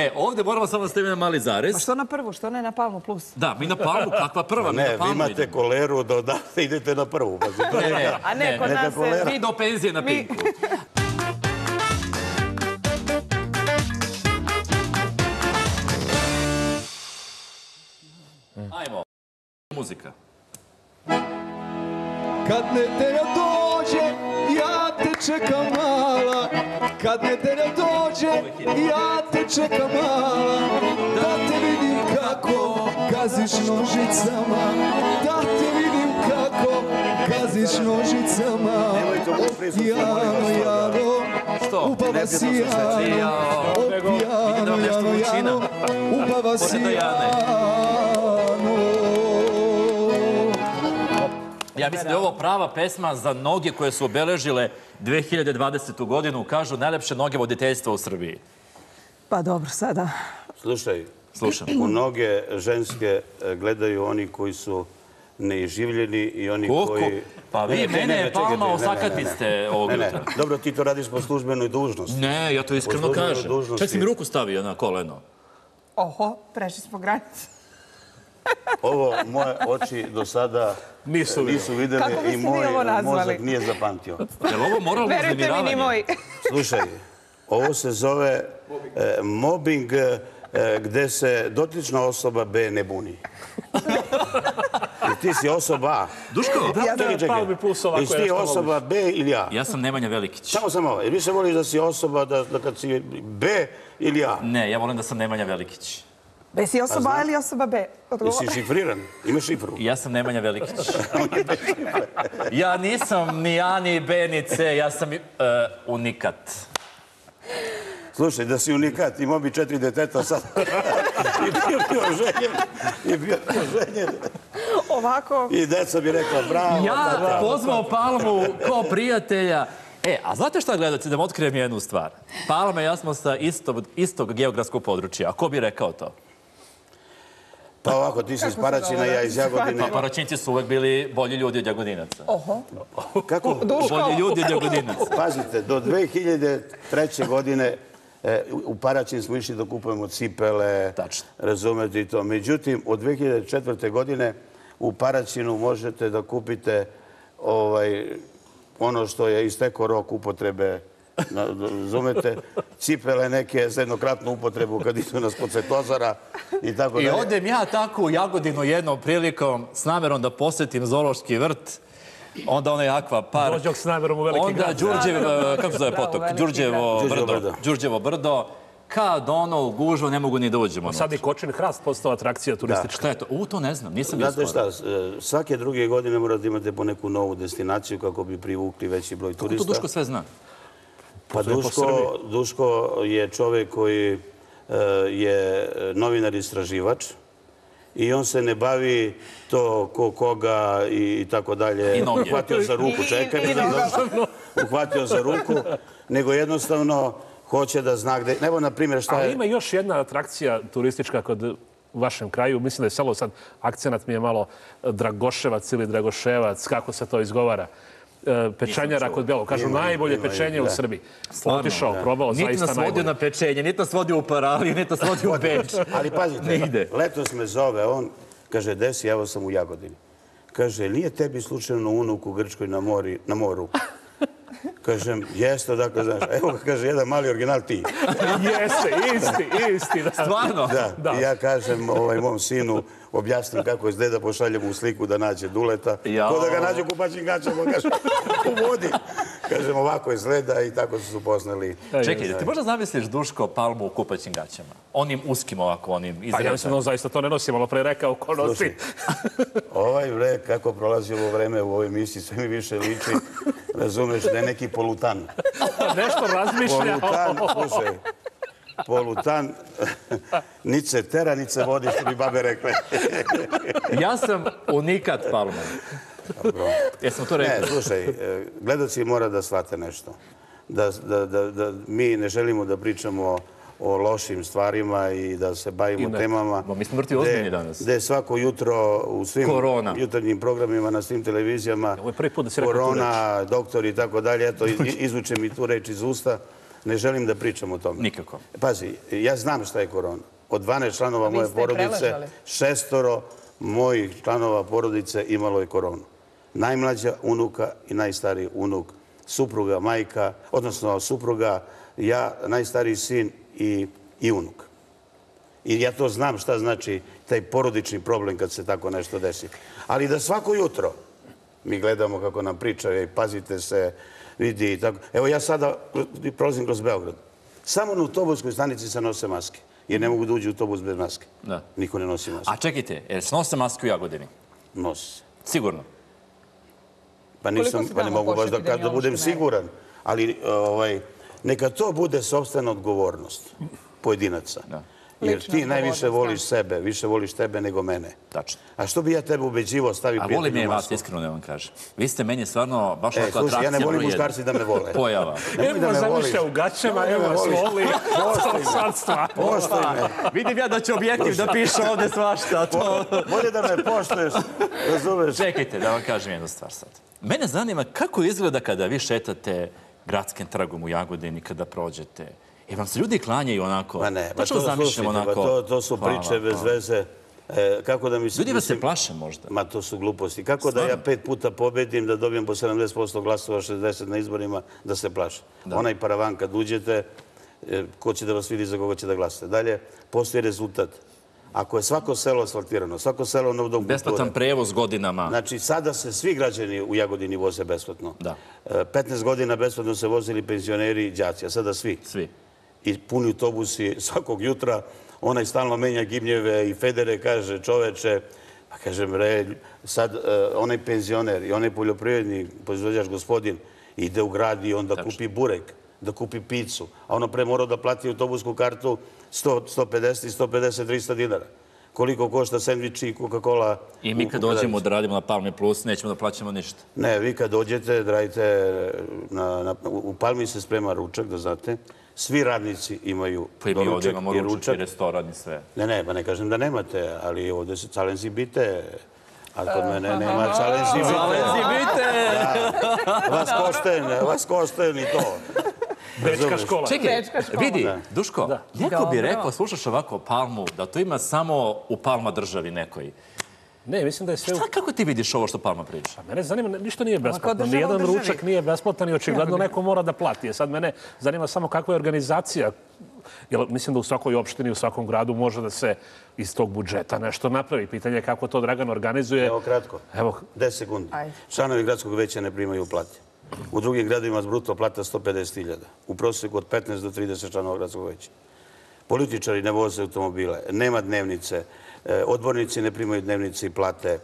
E, ovde moramo samo staviti na mali zarez. Pa što na prvu, što ne na Palmu Plus? Da, mi na palmu, kakva prva, mi Ne, na vi palmu imate idemo. koleru do da idete na prvu. Ne, ne, A ne, kod nas se... Mi do penzije na pinku. Ajmo. Muzika. Kad nedelja dođe, ja te čekam mala. Kad nedelja dođe, ja te čekam mala. Da te vidim kako gaziš nožicama. Da te vidim kako gaziš nožicama. Opijano, jano, Što? upava si jano Opijano, jano, jano, upava si jano Ja mislim da je ovo prava pesma za noge koje su obeležile 2020. godinu. Kažu najlepše noge voditeljstva u Srbiji. Pa dobro, sada. Slušaj, Slušam. mnoge ženske e, gledaju oni koji su neiživljeni i oni Koliko? koji... Pa vi Ne, ne, ne, mene, Palma, ne. ste ovog jutra. dobro, ti to radiš po službenoj dužnosti. Ne, ja to iskreno kažem. Čak si mi ruku stavio na koleno. Oho, prešli smo granicu. Ovo moje oči do sada Nisu nisu vidjeli biste i vi moj mozak nije zapamtio. Je li ovo moralno Verujte mi, ni uznemiravanje? moj. Slušaj, ovo se zove e, mobbing e, gde se dotična osoba B ne buni. I ti si osoba A. Duško, plus ovako je ti osoba B ili A? ja sam Nemanja Velikić. Samo samo, jer više voliš da si osoba da, da kad si B ili A. Ne, ja volim da sam Nemanja Velikić. Besi osoba A ili osoba B? Odgovor. Jesi šifriran? Imaš šifru? Ja sam Nemanja Velikić. ja nisam ni A, ni B, ni C, ja sam uh, unikat. Slušaj, da si unikat, imao bi četiri deteta sad. I bio bio ženjen. I bio bio ženjen. Ovako. I deca bi rekla, bravo. Ja pozvao Palmu kao prijatelja. E, a znate šta gledate, da vam otkrijem jednu stvar? Palma i ja smo sa istog, istog geografskog područja. A ko bi rekao to? Pa ovako, ti si iz Paraćina, ja iz Jagodine. Pa Paraćinci su uvek bili bolji ljudi od Jagodinaca. Oho. Kako? Bolji ljudi od Jagodinaca. Pazite, do 2003. godine e, u Paraćin smo išli da kupujemo cipele, Tačno. razumete i to. Međutim, od 2004. godine u Paraćinu možete da kupite ovaj, ono što je isteko rok upotrebe razumete, cipele neke za jednokratnu upotrebu kad idu na skocetozara i tako I dalje. odem ja tako u Jagodinu jednom prilikom s namerom da posjetim zoološki vrt, onda onaj akvapark. Dođok s namerom u veliki Onda grad. Đurđev, eh, kako se zove potok? Đurđevo brdo. Đurđevo brdo. Kad ono u ne mogu ni da uđemo. Sad i unutra. Kočin hrast postao atrakcija turistička. Šta je to? U, to ne znam, nisam bio Znate šta, e, svake druge godine morate imate po neku novu destinaciju kako bi privukli veći broj To turista. Duško sve zna. Pa Duško, Duško je čovjek koji e, je novinar istraživač i on se ne bavi to ko koga i tako dalje. Uhvatio za ruku, čekaj. i-. Uhvatio za ruku, nego jednostavno hoće da zna gde... Evo, na primjer, šta Ali je... ima još jedna atrakcija turistička kod vašem kraju. Mislim da je selo sad, akcenat mi je malo Dragoševac ili Dragoševac, kako se to izgovara. E, Pečenjara kod Belog. Kažu najbolje pečenje u. Srbiji. Stvarno, Otišao, probao, Niti zaista nas vodio najbolje. na pečenje, niti nas vodio u Paraliju, niti nas vodio u Beč. Ali pazite, Nigde. letos me zove, on kaže, desi, evo sam u Jagodini. Kaže, nije tebi slučajno unuk u Grčkoj na, mori, na moru? Kažem, jeste, dakle, znaš, evo ga, kaže, jedan mali original ti. Jeste, isti, isti. Da. Stvarno? Da, Da. I ja kažem ovaj, mom sinu, objasnim kako izgleda, pošaljem mu sliku da nađe duleta. Ko da ga nađe u kupaćim gaćama, kaže, u vodi. Kažem, ovako izgleda i tako su se upoznali. Čekaj, da ti možda zamisliš Duško Palmu u kupaćim gaćama? Onim uskim ovako, onim Pa ja mislim da on zaista to ne nosi, malo pre rekao ko nosi. Ovaj bre, kako prolazi ovo vreme u ovoj misiji, sve mi više liči, razumeš, da je neki polutan. Nešto razmišlja. Polutan, slušaj, polutan, nič se tera, nič se vodi, što bi babe rekle. Ja sam unikat Palma. Jesmo to Ne, rekli? slušaj, e, gledaci mora da shvate nešto. Da, da, da, da mi ne želimo da pričamo o lošim stvarima i da se bavimo I ne. temama. Ma, mi smo gde- ozbiljni danas. Gde svako jutro u svim Korona. jutarnjim programima na svim televizijama korona, doktor i tako dalje. Eto, izvučem i tu reč iz usta. Ne želim da pričam o tome. Nikako. Pazi, ja znam šta je korona. Od 12 članova moje porodice, šestoro mojih članova porodice imalo je koronu. Najmlađa unuka i najstariji unuk, supruga, majka, odnosno supruga, ja, najstariji sin i, i unuk. I ja to znam šta znači taj porodični problem kad se tako nešto desi. Ali da svako jutro mi gledamo kako nam pričaju i pazite se, vidi i tako. Evo ja sada prolazim kroz Beograd. Samo na autobuskoj stanici se nose maske. Jer ne mogu da uđe u autobus bez maske. Da. Niko ne nosi maske. A čekajte, jer se nose maske u Jagodini? Nosi se. Sigurno. Pa, nisam, pa ne mogu baš da, pošli kažem da budem siguran. Ali ovaj, neka to bude sobstvena odgovornost pojedinaca. Da. Jer Lična ti najviše voliš sebe, više voliš tebe nego mene. Tačno. A što bi ja tebe ubeđivao, stavi A volim prijatelju je vas, iskreno da vam kažem. Vi ste meni stvarno baš E, onako slušaj, ja atrakcija ne volim muškarci da me vole. Pojava. Nemoj da me zamišlja voliš. u gaćama, evo vas voli. Poštuj me. Poštuj me. Vidim ja da će objektiv da piše ovde svašta. Bolje da me poštuješ, razumeš? Čekajte da vam kažem jednu stvar sad. Mene zanima kako izgleda kada vi šetate gradskim tragom u Jagodini kada prođete. Jer vam se ljudi klanjaju onako. Ma ne, pa to, zamišljam slušajte, pa to, to su Hvala, priče bez hvala. veze. E, kako da mi se... Ljudi vas se plaše možda. Ma to su gluposti. Kako da ja Stvarno? pet puta pobedim, da dobijem po 70% glasova, 60 na izborima, da se plaše. Onaj paravan kad uđete, e, ko će da vas vidi za koga će da glasate. Dalje, postoji rezultat. Ako je svako selo asfaltirano, svako selo na dom Besplatan prevoz godinama. Znači, sada se svi građani u Jagodini voze besplatno. Da. E, 15 godina besplatno se vozili penzioneri i đaci, a sada svi. Svi. I puni autobusi svakog jutra. Onaj stalno menja gimnjeve i federe, kaže čoveče, pa kažem, re, sad e, onaj penzioner i onaj poljoprivredni proizvođač gospodin ide u grad i onda kupi burek, da kupi picu. A ono pre morao da plati autobusku kartu 100, 150 i 150, 300 dinara. Koliko košta sendviči i Coca-Cola? I mi kad dođemo da radimo na Palme Plus, nećemo da plaćamo ništa. Ne, vi kad dođete, da radite, na, na, u Palmi se sprema ručak, da znate. Svi radnici imaju Pa i mi ovdje doručak imamo i ručak i ručak. restoran i sve. Ne, ne, pa ne kažem da nemate, ali ovdje se calenzi bite. A kod mene nema calenzi bite. Zalenzi bite! Vas košten, vas košten i to. Bečka škola. Čekaj, Bečka škola. vidi, Duško, neko bi rekao, slušaš ovako Palmu, da to ima samo u Palma državi nekoj. Ne, mislim da je sve... Šta, kako ti vidiš ovo što Palma priča? Mene zanima, ništa nije besplatno. Nijedan ručak nije besplatan i očigledno neko mora da plati. E Sad mene zanima samo kakva je organizacija. Jer mislim da u svakoj opštini, u svakom gradu može da se iz tog budžeta nešto napravi. Pitanje je kako to Dragan organizuje. Evo kratko. Evo, 10 sekundi. Članovi gradskog veća ne primaju plate. U drugim gradima s bruto plata 150.000. U prosjeku od 15 do 30 članova gradskog veća. Političari ne voze automobile, nema dnevnice, e, odbornici ne primaju dnevnice i plate,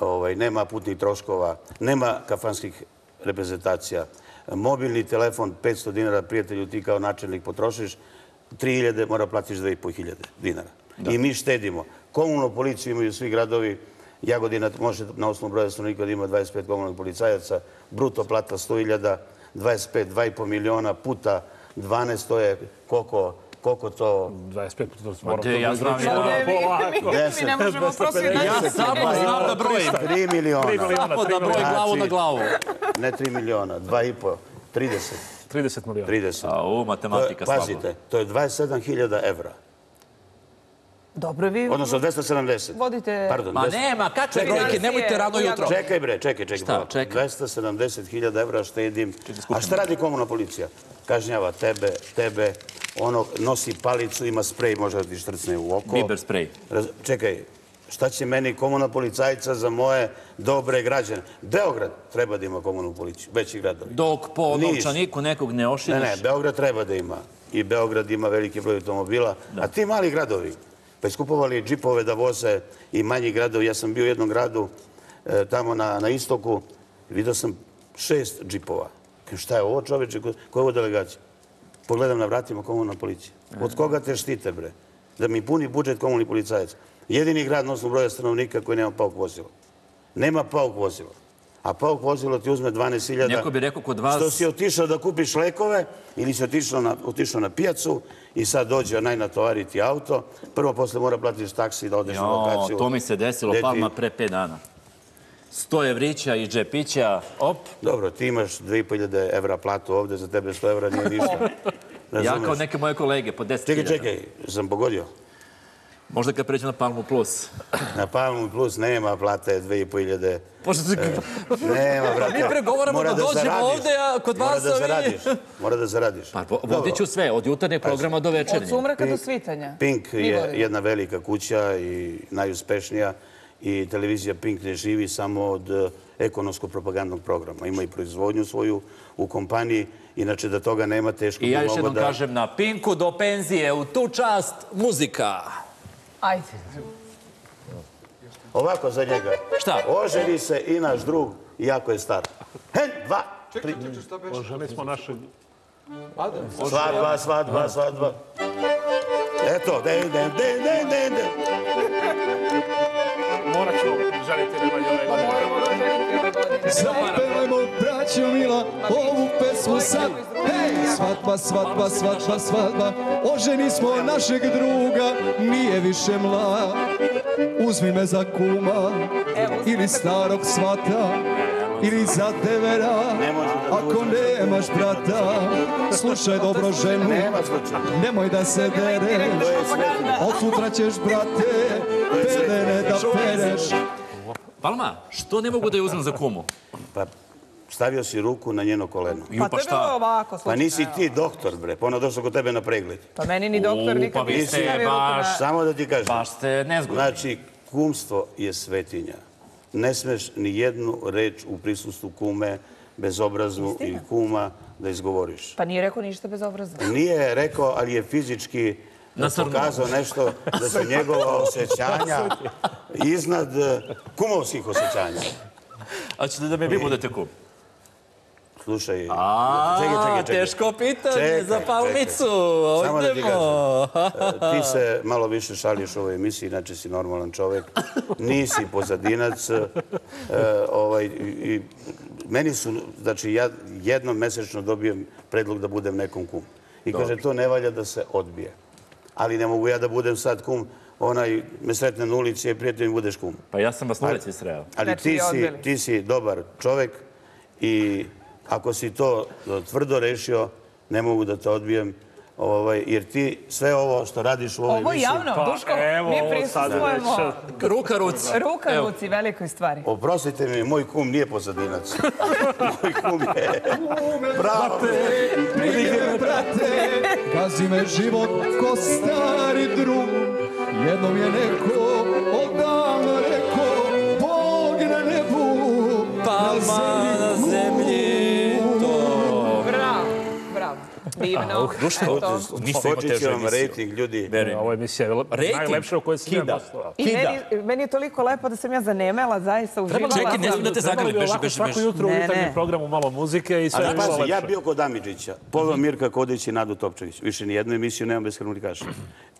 ovaj, nema putnih troškova, nema kafanskih reprezentacija. Mobilni telefon 500 dinara, prijatelju, ti kao načelnik potrošiš, 3000 mora platiš 2500 dinara. I mi štedimo. Komunalnu policiju imaju svi gradovi. Jagodina može na osnovu broja stanovnika da ima 25 komunalnih policajaca, bruto plata 100.000, 25, 2,5 miliona puta 12, to je koliko, koliko to... 25 puta moram te, ja znam. Ne, mi, ne možemo prosvjedati. Ja samo znam da brojim. 3 miliona. miliona. Samo da broj Znači- glavu na glavu. Ne 3 miliona, 2,5, 30, 30 miliona. 30. A je, matematika slabo. pazite, to je 27.000 evra. Dobro, vi Odnosno 270. vodite... Pardon, Ma 200 nema, kakve Čekaj. brojke, nemojte rano jutro. Čekaj bre, čekaj, čekaj. Šta, čekaj? 270.000 evra štedim. A šta radi komunalna policija? Kažnjava tebe, tebe, ono nosi palicu, ima sprej, može da ti štrcne u oko. Biber sprej. Raz- Čekaj, šta će meni komunalna policajca za moje dobre građane? Beograd treba da ima komunalnu policiju, veći gradovi. Dok po novčaniku nekog ne Ne, oširiš. ne, Beograd treba da ima. I Beograd ima veliki broj automobila. A ti mali gradovi, pa iskupovali džipove da voze i manji gradovi. Ja sam bio u jednom gradu e, tamo na, na istoku. Vidio sam šest džipova. Šta je ovo čoveče? Ko, ko je ovo delegacija? Pogledam na vratima komunalna policija. Od koga te štite, bre? Da mi puni budžet komunalni policajac. Jedini grad na osnovu broja stanovnika koji nema pauk vozila. Nema pauk vozila. A pauk vozilo ti uzme 12.000. Neko bi rekao kod vas- Što si otišao da kupiš lekove ili si otišao na, otišao na pijacu i sad dođe onaj natovariti auto. Prvo posle mora platiš taksi da odeš na Jo, lokaciju. to mi se desilo Palma pre 5 dana. 100 evrića i džepića, op, Dobro, ti imaš 2500 evra platu ovde, za tebe 100 evra nije ništa. ja kao neke moje kolege, po 10 Čekaj, čekaj, sam pogodio. Možda kad pređem na Palmu Plus. Na Palmu Plus nema plate 2500. Pošto se... Nema, brate. mi pregovaramo Mora da dođemo ovde, a kod Mora vas da ovi- zaradiš. Mora da zaradiš. Pa vo- vodit ću sve, od jutarnjeg programa do Od večernjeg. sumraka do svitanja. Pink je jedna velika kuća i najuspešnija i televizija Pink ne živi samo od eh, ekonomsko-propagandnog programa. Ima i proizvodnju svoju u kompaniji. Inače, da toga nema, teško I ja još jednom da... kažem na Pinku do penzije, u tu čast muzika. Ajde. Ovako za njega. Šta? Oženi se i naš drug, iako je star. Hen, dva, tri. Želi smo naše... Svadba, svadba, svadba. Eto, de, de, de, de, de, de. Morat ću ženiti ove godine. Zapevajmo, braćo mila, ovu pesmu sad. Hej! Svatba, svatba, svatba, svatba, oženi smo našeg druga, nije više mlad. Uzmi me za kuma, ili starog svata, ili za devera, ako nemaš brata. Slušaj dobro ženu, nemoj da se dere, To je svetinja. od sutra ćeš, brate, pelene da pereš. Palma, što ne mogu da je uzmem za kumu? Pa stavio si ruku na njeno koleno. Pa to je bilo ovako, Pa slučajno. nisi evo. ti doktor, bre. Pa ona došla kod tebe na pregled. Pa meni ni doktor U, nikad pa nisi stavio ruku baš- na- Samo da ti kažem. Baš ste nezgodni. Znači, kumstvo je svetinja. Ne smeš ni jednu reč u prisustvu kume, bezobraznu Istina. ili kuma da izgovoriš. Pa nije rekao ništa bez obraza. Nije rekao, ali je fizički pokazao nešto da su njegova osjećanja iznad eh, kumovskih osjećanja. A ćete da me vi budete kum? Slušaj, A, čekaj, čekaj, čekaj. teško pitanje Čekaj, za čekaj. palmicu. Samo da ti kažem. Ti se malo više šališ u ovoj emisiji, inače si normalan čovek. Nisi pozadinac. e, ovaj, i, meni su, znači ja jednom mesečno dobijem predlog da budem nekom kum. I kaže, to ne valja da se odbije. Ali ne mogu ja da budem sad kum, onaj me sretne na ulici i prijatelj mi budeš kum. Pa ja sam vas na ulici sreo. Ali Znači, ti si, ti si dobar čovek i ako si to tvrdo rešio, ne mogu da te odbijem. Ovaj, jer ti sve ovo što radiš u ovoj Ovo je javno, Pa, Duško, evo, mi prisustujemo. već- Ruka ruci. Ruka Evo. ruci, velikoj stvari. Oprostite mi, moj kum nije pozadinac. moj kum je... Bravo! Prije, brate, gazi me život ko stari drum. Jednom je neko Divno. Eto. niste imao Skočit težu će vam rejting, ljudi. Verujem. Ovo je emisija Rating najlepša u kojoj sam ja. I meni, meni je toliko lepo da sam ja zanemela, zaista uživala. Čekaj, ne znam da te zagrli, beži, ovako beži, svako beži. jutro u jutarnjem programu malo muzike i sve je bilo pazi, ja lepše. bio kod Amidžića, poveo Mirka Kodić i Nadu Topčević. Više ni jednu emisiju nemam bez harmonikaša.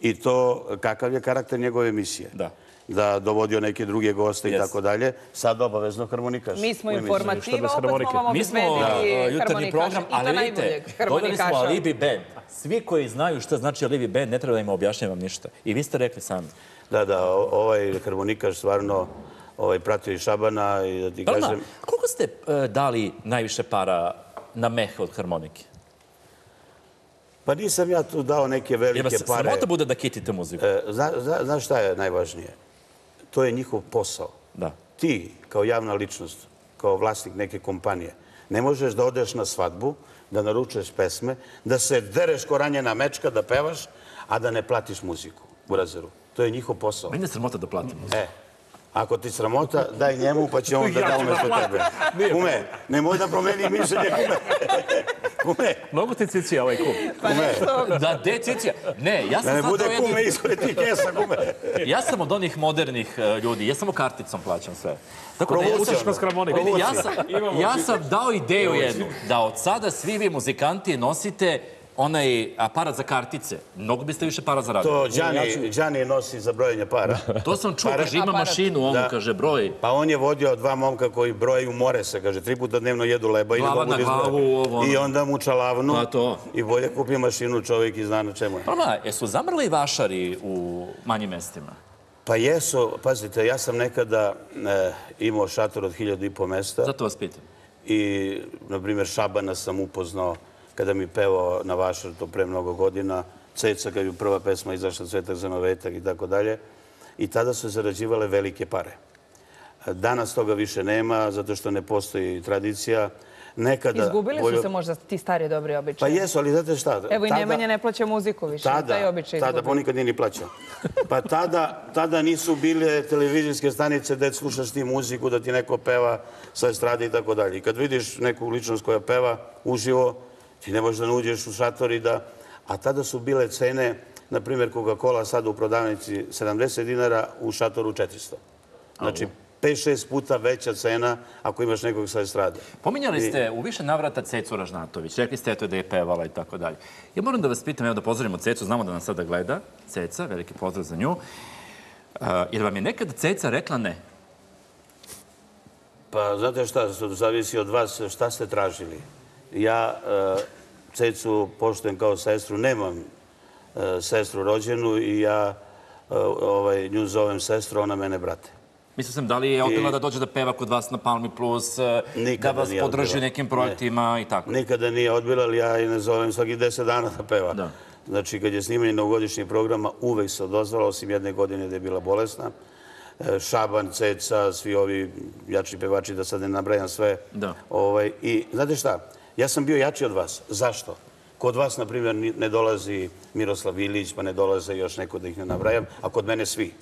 I to, kakav je karakter njegove emisije? Da. Da dovodio neke druge goste i tako dalje. Sad obavezno harmonikaš. Mi smo informativa, opet smo vam Mi smo obezbedili jutarnji harmonikaša. program, I to ali vidite, najboljeg doveli smo harmonikaša. Alibi Band. Svi koji znaju šta znači Alibi Band, ne treba da im objašnjavam ništa. I vi ste rekli sami. Da, da, ovaj harmonikaš stvarno ovaj, pratio i Šabana i da ti Palma, kažem... koliko ste uh, dali najviše para na meh od harmonike? Pa nisam ja tu dao neke velike pare. sramota bude da kitite muziku. E, Zna, zna, znaš šta je najvažnije? To je njihov posao. Da. Ti, kao javna ličnost, kao vlasnik neke kompanije, ne možeš da odeš na svadbu, da naručuješ pesme, da se dereš ko ranjena mečka, da pevaš, a da ne platiš muziku u razeru. To je njihov posao. Meni je sramota da platim muziku. E, ako ti sramota, daj njemu pa će on da da umesto tebe. Kume, nemoj da promeni mišljenje, kume. Kume, Mnogo ti cicija ovaj kum. Pa nešto, Da, de, cicija. Ne, ja da sam ne sad bude kume iskore ti kesa, kume. Ja sam od onih modernih e, ljudi, ja samo karticom plaćam sve. Tako da ja sam, harmoniku. vidi, ja sam, ja sam dao ideju jednu, da od sada svi vi muzikanti nosite onaj aparat za kartice. Mnogo biste više para zaradili. To Đani, Đani nosi za brojanje para. To sam čuo, kaže, ima mašinu, on Da. kaže, broj. Pa on je vodio dva momka koji brojaju more se, kaže, tri puta dnevno jedu leba i Glava na glavu, ovo, ono. I onda mu čalavnu Pa to. i bolje kupi mašinu čovjek i zna na čemu je. Prema, jesu zamrli vašari u manjim mestima? Pa jesu, pazite, ja sam nekada e, imao šator od hiljadu i po mesta Zato vas pitam. i, na primjer, Šabana sam upoznao kada mi pevao na Vašar to pre mnogo godina, Ceca kad je prva pesma izašla Cvetak za novetak i tako dalje. I tada su zarađivale velike pare. Danas toga više nema, zato što ne postoji tradicija. Nekada... izgubili su se možda ti stari dobri Pa običaji. jesu, ali znate šta? Evo i tada- Nemanja ne plaća muziku više, Tada, taj običaj tada izgubili. ponikad nije ni plaćao. Pa tada, tada nisu bile televizijske stanice da slušaš ti muziku, da ti neko peva sa estrade i tako dalje. I kad vidiš neku ličnost koja peva uživo, ti ne možeš da nuđeš u šator i da... A tada su bile cene, na primjer Coca-Cola sada u prodavnici 70 dinara, u šatoru 400. Znači, 5-6 puta veća cena ako imaš nekog sa estrade. Pominjali ste u više navrata Cecu Ražnatović. Rekli ste eto da je pevala i tako dalje. Ja moram da vas pitam, evo da pozdravimo Cecu, znamo da nas sada gleda. Ceca, veliki pozdrav za nju. Uh, jer vam je nekad Ceca rekla ne? Pa, znate šta, zavisi od vas šta ste tražili. Ja e, Cecu poštujem kao sestru, nemam e, sestru rođenu i ja e, ovaj, nju zovem sestru, ona mene brate. Mislim sam, da li je odbila da dođe da peva kod vas na Palmi Plus, da vas podrži nekim projektima i tako? Nikada nije odbila, ali ja je ne zovem svaki deset dana da peva. Da. Znači, kad je snimanje novogodišnjih programa, uvek se odozvala, osim jedne godine da je bila bolesna. Šaban, Ceca, svi ovi jači pevači, da sad ne nabrajam sve. Da. Ovaj, I znate šta? Ja sam bio jači od vas. Zašto? Kod vas, na primjer, ne dolazi Miroslav Ilić, pa ne dolaze još neko da ih ne nabrajam, a kod mene svi.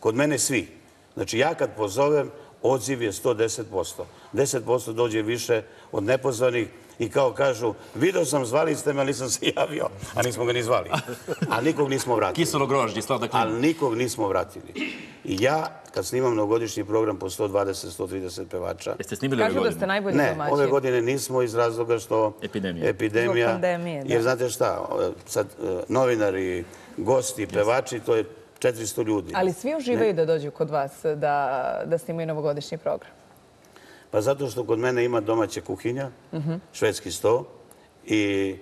Kod mene svi. Znači, ja kad pozovem, odziv je 110%. 10% dođe više od nepozvanih i kao kažu, video sam, zvali ste me, ali nisam se javio, a nismo ga ni zvali. A nikog nismo vratili. Kiselo grožđe, slada klima. Ali nikog nismo vratili. I ja, kad snimam novogodišnji program po 120-130 pevača, Jeste snimili ove Kažu da godine? ste najbolji ne, ove godine nismo iz razloga što... Epidemija. Epidemija. Pandemije. Jer znate šta, sad e, novinari, gosti, pevači, to je 400 ljudi. Ali svi uživaju da dođu kod vas da, da snimaju novogodišnji program. Pa zato što kod mene ima domaća kuhinja, švedski sto i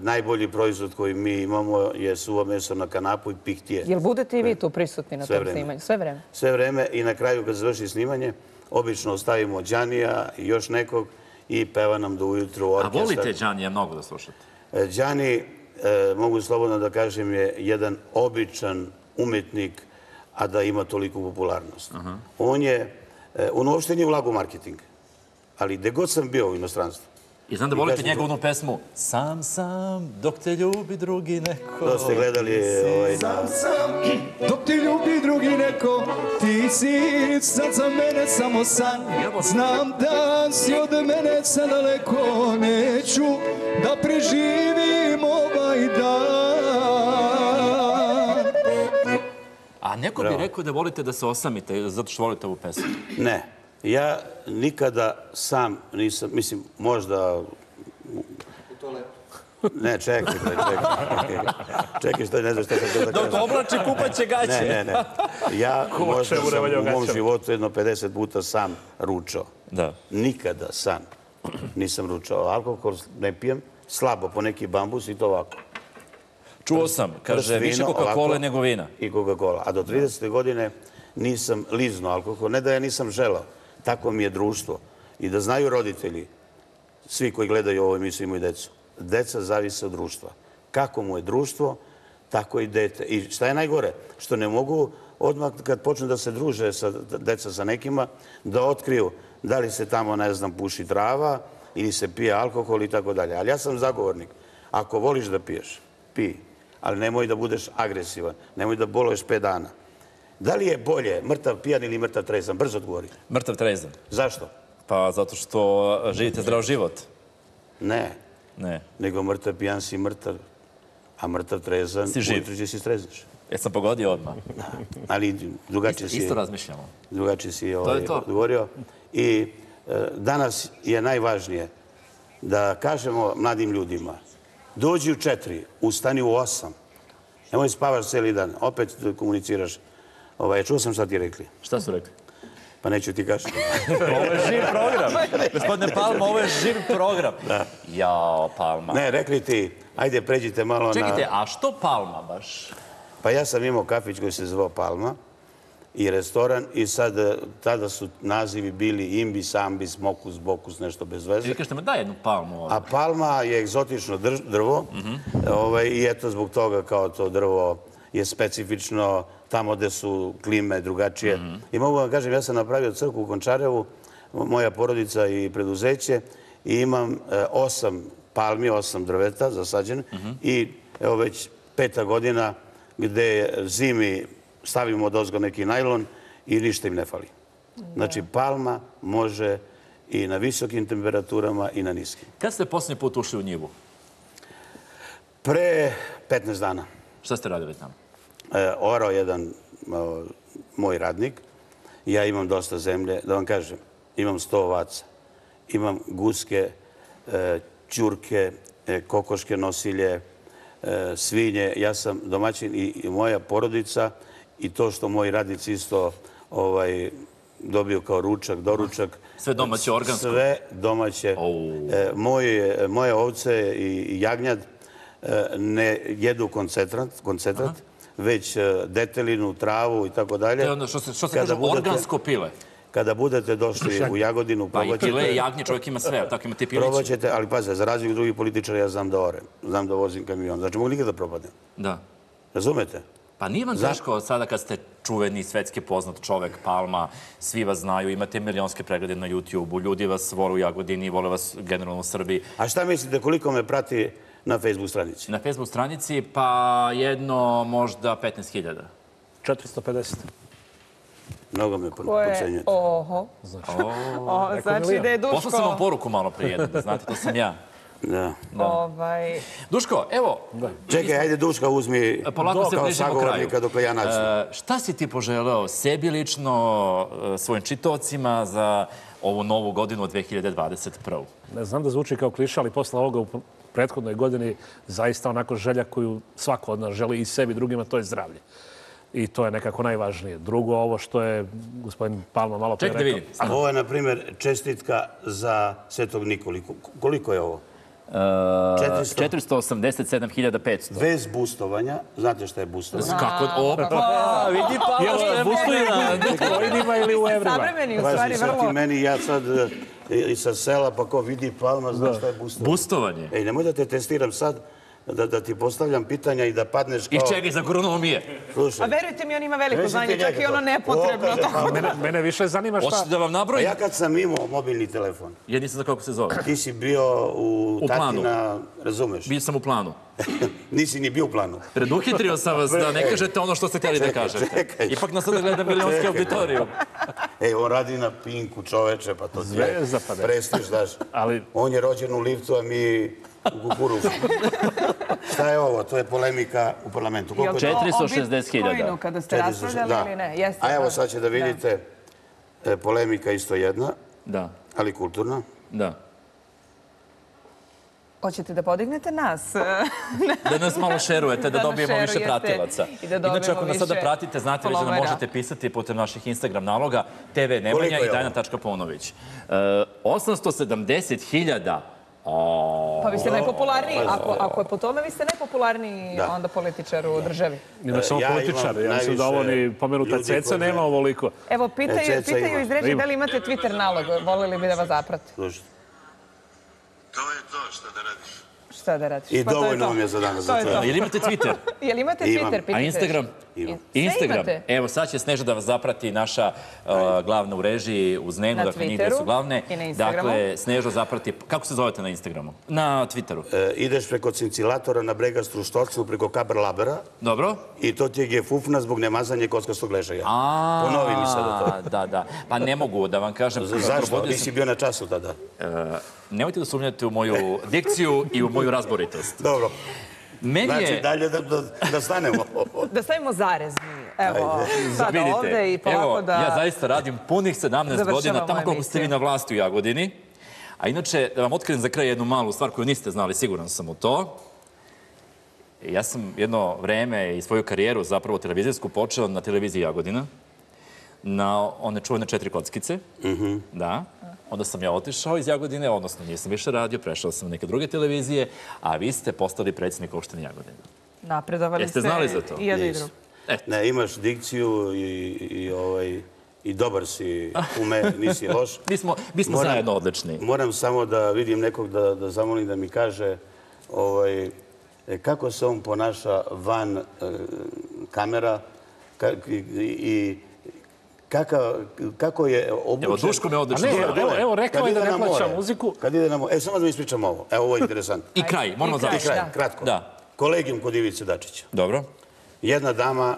najbolji proizvod koji mi imamo je suvo meso na kanapu i pihtije. Jel budete i vi tu prisutni na Sve tom vreme. snimanju? Sve vreme. Sve vreme i na kraju kad završi snimanje, obično ostavimo Đanija i još nekog i peva nam do ujutru A orkestar. volite Đanija mnogo da slušate? E, Đani, e, mogu slobodno da kažem, je jedan običan umetnik, a da ima toliku popularnost. On je, e, on uopšte nije ulago u marketing, ali gde god sam bio u inostranstvu, I znam da volite njegovnu pesmu Sam, sam, dok te ljubi drugi neko. to ste gledali ovaj. Sam sam, dok te ljubi drugi neko, ti si sad za mene samo san. Znam da si od mene sad daleko, neću da preživim ovaj dan. A neko bi rekao da volite da se osamite zato što volite ovu pesmu. Ne, ja nikada sam nisam, mislim, možda... Ne, čekaj, bre, čekaj. Čekaj, što ne znaš šta sam to da Dok kažem. oblači kupaće gaće. Ne, ne, ne. Ja možda u sam u mom životu jedno 50 puta sam ručao. Da. Nikada sam nisam ručao. Alkohol ne pijem, slabo po neki bambus i to ovako. Čuo sam, kaže, više Coca-Cola nego vina. I Coca-Cola. A do 30. godine nisam lizno alkohol. Ne da ja nisam želao. Tako mi je društvo. I da znaju roditelji, svi koji gledaju ovo emisiju imaju decu. Deca zavise od društva. Kako mu je društvo, tako i dete. I šta je najgore? Što ne mogu odmah kad počnu da se druže sa deca sa nekima, da otkriju da li se tamo, ne znam, puši trava ili se pije alkohol i tako dalje. Ali ja sam zagovornik. Ako voliš da piješ, pij. Ali nemoj da budeš agresivan. Nemoj da boluješ pet dana. Da li je bolje mrtav pijan ili mrtav trezan? Brzo odgovori. Mrtav trezan. Zašto? Pa zato što živite zdrav život. Ne. Ne. Nego mrtav pijan si mrtav. A mrtav trezan, Si živ. ujutru će si streznaš. Jesam pogodio odmah. Ali drugačije si, Isto razmišljamo. drugačije si ovaj, to. odgovorio. I e, danas je najvažnije da kažemo mladim ljudima dođi u četiri, ustani u osam. Nemoj spavaš cijeli dan, opet komuniciraš. Ovaj, čuo sam šta ti rekli, Šta su rekli? pa neću ti kaži. Ovo je živ program. Gospodine Palma, ovo je živ program. Jao, Palma. Ne, rekli ti, ajde pređite malo Čekajte, na... a što Palma baš? Pa ja sam imao kafić koji se zvao Palma i restoran i sad e, tada su nazivi bili Imbis, Ambis, Mokus, Bokus, nešto bez veze. Vi kažete me daj jednu palmu ovdje. A palma je egzotično drvo ovaj, i eto zbog toga kao to drvo je specifično tamo gde su klime drugačije. I mogu vam kažem, ja sam napravio crkvu u Končarevu, moja porodica i preduzeće i imam e, osam palmi, osam drveta zasađene i evo već peta godina gde zimi stavimo od ozgo neki najlon i ništa im ne fali. Znači, palma može i na visokim temperaturama i na niskim. Kad ste posljednji put ušli u njivu? Pre 15 dana Šta ste radili tamo? e, orao jedan o, moj radnik Ja imam dosta zemlje. Da vam kažem, imam sto ovaca, imam guske, e, ćurke, e, kokoške nosilje, e, svinje. Ja sam domaćin i i moja porodica i to što moji radnici isto ovaj, dobio kao ručak, doručak. Sve domaće, organsko? Sve domaće. E, moje, moje ovce i jagnjad e, ne jedu koncentrat, koncentrat već e, detelinu, travu i tako dalje. To je ono što se, što se Kada kaže budete- organsko pile. Kada budete došli u Jagodinu, Pa i probat pile, i ćete, jagnje, čovjek ima sve. Tako imate probat pilići. ćete, ali paze, za razliku drugih političara ja znam da orem, znam da vozim kamion. Znači mogu nikada da propadnem. Da. Razumete? Pa nije vam teško sada kad ste čuveni, svetski poznat čovek, Palma, svi vas znaju, imate milionske preglede na YouTube-u, ljudi vas vole u Jagodini, vole vas generalno u Srbiji. A šta mislite koliko me prati na Facebook stranici? Na Facebook stranici, pa jedno možda 15.000. 450. Mnogo me pocenjujete. Oho. O, znači milion. da je Poslao sam vam Duško... poruku malo prije, da znate, to sam ja. Da. Ovaj, Duško, evo, Čekaj, ajde Duška uzmi polako se kao sagovornika dokle ja nađem. E, šta si ti poželeo sebi lično, e, svojim čitovcima za ovu novu godinu od 2021. Ne znam da zvuči kao kliša, ali posle ovoga u prethodnoj godini zaista onako želja koju svako od nas želi i sebi i drugima, to je zdravlje. I to je nekako najvažnije. Drugo, ovo što je gospodin Palma malo pre rekao. vidim. Ovo je, na primjer, čestitka za Svetog Nikoliku. Koliko je ovo? Uh, 400. 487.500. Bez bustovanja. Znate šta je bustovanje? Kako? Opa, vidi pa Jel što je Bojana. u bitcoinima ili u evrima? savremeni u stvari sad ti vrlo... meni, ja sad e, i sa sela, pa ko vidi Palma, zna šta je bustovanje. Bustovanje. Ej, nemoj da te testiram sad, da, da ti postavljam pitanja i da padneš I kao... čekaj za agronomije. Slušaj, A verujte mi, on ima veliko znanje, čak i ono nepotrebno. Tako. Mene, mene više zanima šta... Hoćete da vam nabrojim? ja kad sam imao mobilni telefon, Ja nisam za kako se zove. ti si bio u, U planu. Tatina, razumeš? Bio sam u planu. Nisi ni bio u planu. Preduhitrio sam vas da ne kažete ono što ste htjeli da kažete. čekaj. Ipak nas sada gleda milionski Čekaj. auditoriju. Ej, on radi na Pinku, čoveče, pa to je Zvezda, pa prestiž, znaš. Ali- On je rođen u liftu, a mi u kukuruzu. Šta je ovo? To je polemika u parlamentu. Jel Koliko je to to? o 460.000. Bitcoinu kada ste 400, raspravljali da. ili ne? Jeste, A evo sad će da vidite, e, polemika isto jedna, Da, ali kulturna. da. Hoćete da podignete nas? Da nas malo šerujete, da dobijemo više pratilaca. Inače, ako nas sada pratite, znate već da nam možete pisati putem naših Instagram naloga TV Nemanja i. E, 870.000 O, Pa vi ste najpopularniji. Ako, ako je po tome, vi ste najpopularniji Da. onda političar u državi. Ni na samo Ja političar. Ja mislim da ovo ni pomenuta ceca nema ovoliko. Evo, pitaju, E, pitaju iz reči da li imate Twitter nalog. Volili bi da vas zaprate. Slušajte. To je to što da radiš. Šta da radiš? I Pa to je dovoljno to. vam je za danas. To je to. Jel imate Twitter? Jel imate Imam. Twitter? A Pitajte Instagram? Imam. Instagram. imate? Evo, sad će Sneža da vas zaprati naša uh, glavna u režiji uz Nenu, Na dakle njih dve su Twitteru glavne. i na Instagramu. Dakle, Sneža zaprati, kako se zovete na Instagramu? Na Twitteru. E, ideš preko cincilatora na bregastru štocnu, preko kabr labera Dobro? i to ti je gefufna zbog nemazanja kockastog ležaja. Ponovi mi sada to. Da, da. Pa ne mogu da vam kažem. Zašto? Nisi sam- bio na času tada. E, nemojte da sumnjate u moju dikciju i u moju razboritost. Dobro. Meni Znači, je... dalje da, da, da stanemo. Da stavimo zarez mi. Evo, sada Vidite, ovde i polako evo, da... ja zaista radim punih 17 Završavamo godina, tamo koliko ste vi na vlasti u Jagodini. A inače, da vam otkrijem za kraj jednu malu stvar koju niste znali, siguran sam u to. Ja sam jedno vreme i svoju karijeru, zapravo televizijsku, počeo na televiziji Jagodina. Na one čuvene četiri kockice. Da. Onda sam ja otišao iz Jagodine, odnosno nisam više radio, prešao sam na neke druge televizije, a vi ste postali predsjednik opštine Jagodina. Napredovali Jeste ste znali za to? i jedno i drugo. Ne, imaš dikciju i, i, ovaj, i dobar si ume, nisi loš. Mi smo, mi smo Moram- zajedno odlični. Moram samo da vidim nekog da, da zamolim da mi kaže ovaj, e, kako se on ponaša van e, kamera ka, i, i kaka, kako je obučen. Evo, Duško me odlično ne, zna. evo, evo, rekao je da ne plaća muziku. Kad ide na more. E, samo da mi ispričam ovo. Evo, ovo je interesantno. I kraj, moramo I kraj. završiti. Kraj, Da. kratko. Da. Kolegijum kod Ivice Dačića. Dobro. Jedna dama,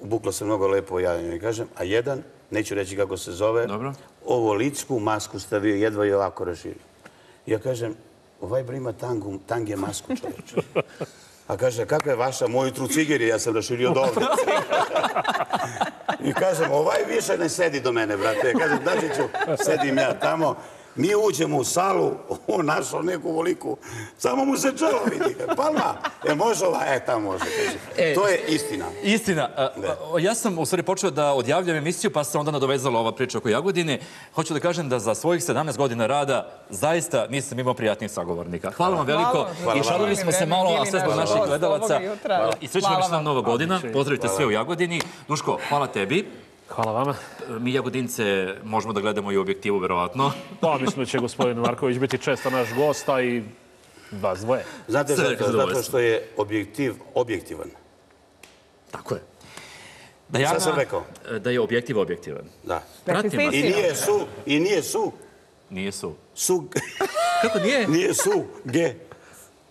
bukla se mnogo lepo, ja joj kažem, a jedan, neću reći kako se zove, Dobro. ovo licku masku stavio, jedva je ovako raširio. Ja kažem, ovaj bre ima tangu, tange masku čovječe. A kaže, kakva je vaša? Moju tru cigeri, ja sam raširio do ovdje. I kažem, ovaj više ne sedi do mene, brate. Kažem, Dačiću, sedim ja tamo. Mi uđemo u salu, on našao neku voliku, samo mu se čelo vidi. Palma, e može ova? E, tamo može. E, To je istina. Istina. a, a, Ja sam u stvari počeo da odjavljam emisiju, pa se onda nadovezala ova priča oko Jagodine. Hoću da kažem da za svojih 17 godina rada zaista nisam imao prijatnih sagovornika. Hvala vam veliko. Hvala. I šalili smo se malo, a sve zbog naših gledalaca. I srećna Hvala vam vam. nova godina. Pozdravite sve u Jagodini. Duško, hvala tebi. Hvala vama. Mi Jagodince možemo da gledamo i u objektivu, verovatno. Pa mislim da će gospodin Marković biti često naš gosta i vas dvoje. Znate? Zato zadovoljstvo. što je objektiv objektivan. Tako je. Dajana, Šta sam rekao? Da je objektiv objektivan. Da. Pratim ste vas. I nije su, i nije su, Nije su. su, Kako nije? nije su, ge.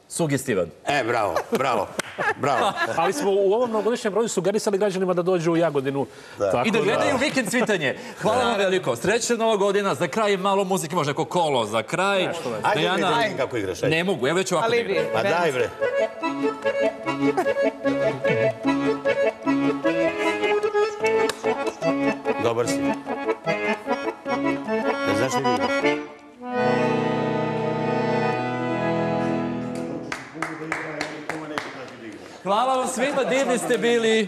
Sugestivan. E, bravo, bravo, bravo. Ali smo u ovom novogodišnjem broju sugerisali građanima da dođu u Jagodinu. Tako I da gledaju vikend cvitanje. Hvala vam veliko. Srećna nova godina. Za kraj malo muzike, možda neko kolo. Za kraj. Ajde, da vidim kako igraš. ajde. Ne mogu, evo već ovako. Ali da igram. Pa daj, bre. Dobar si. Ne znaš li Hvala vam svima, divni ste bili.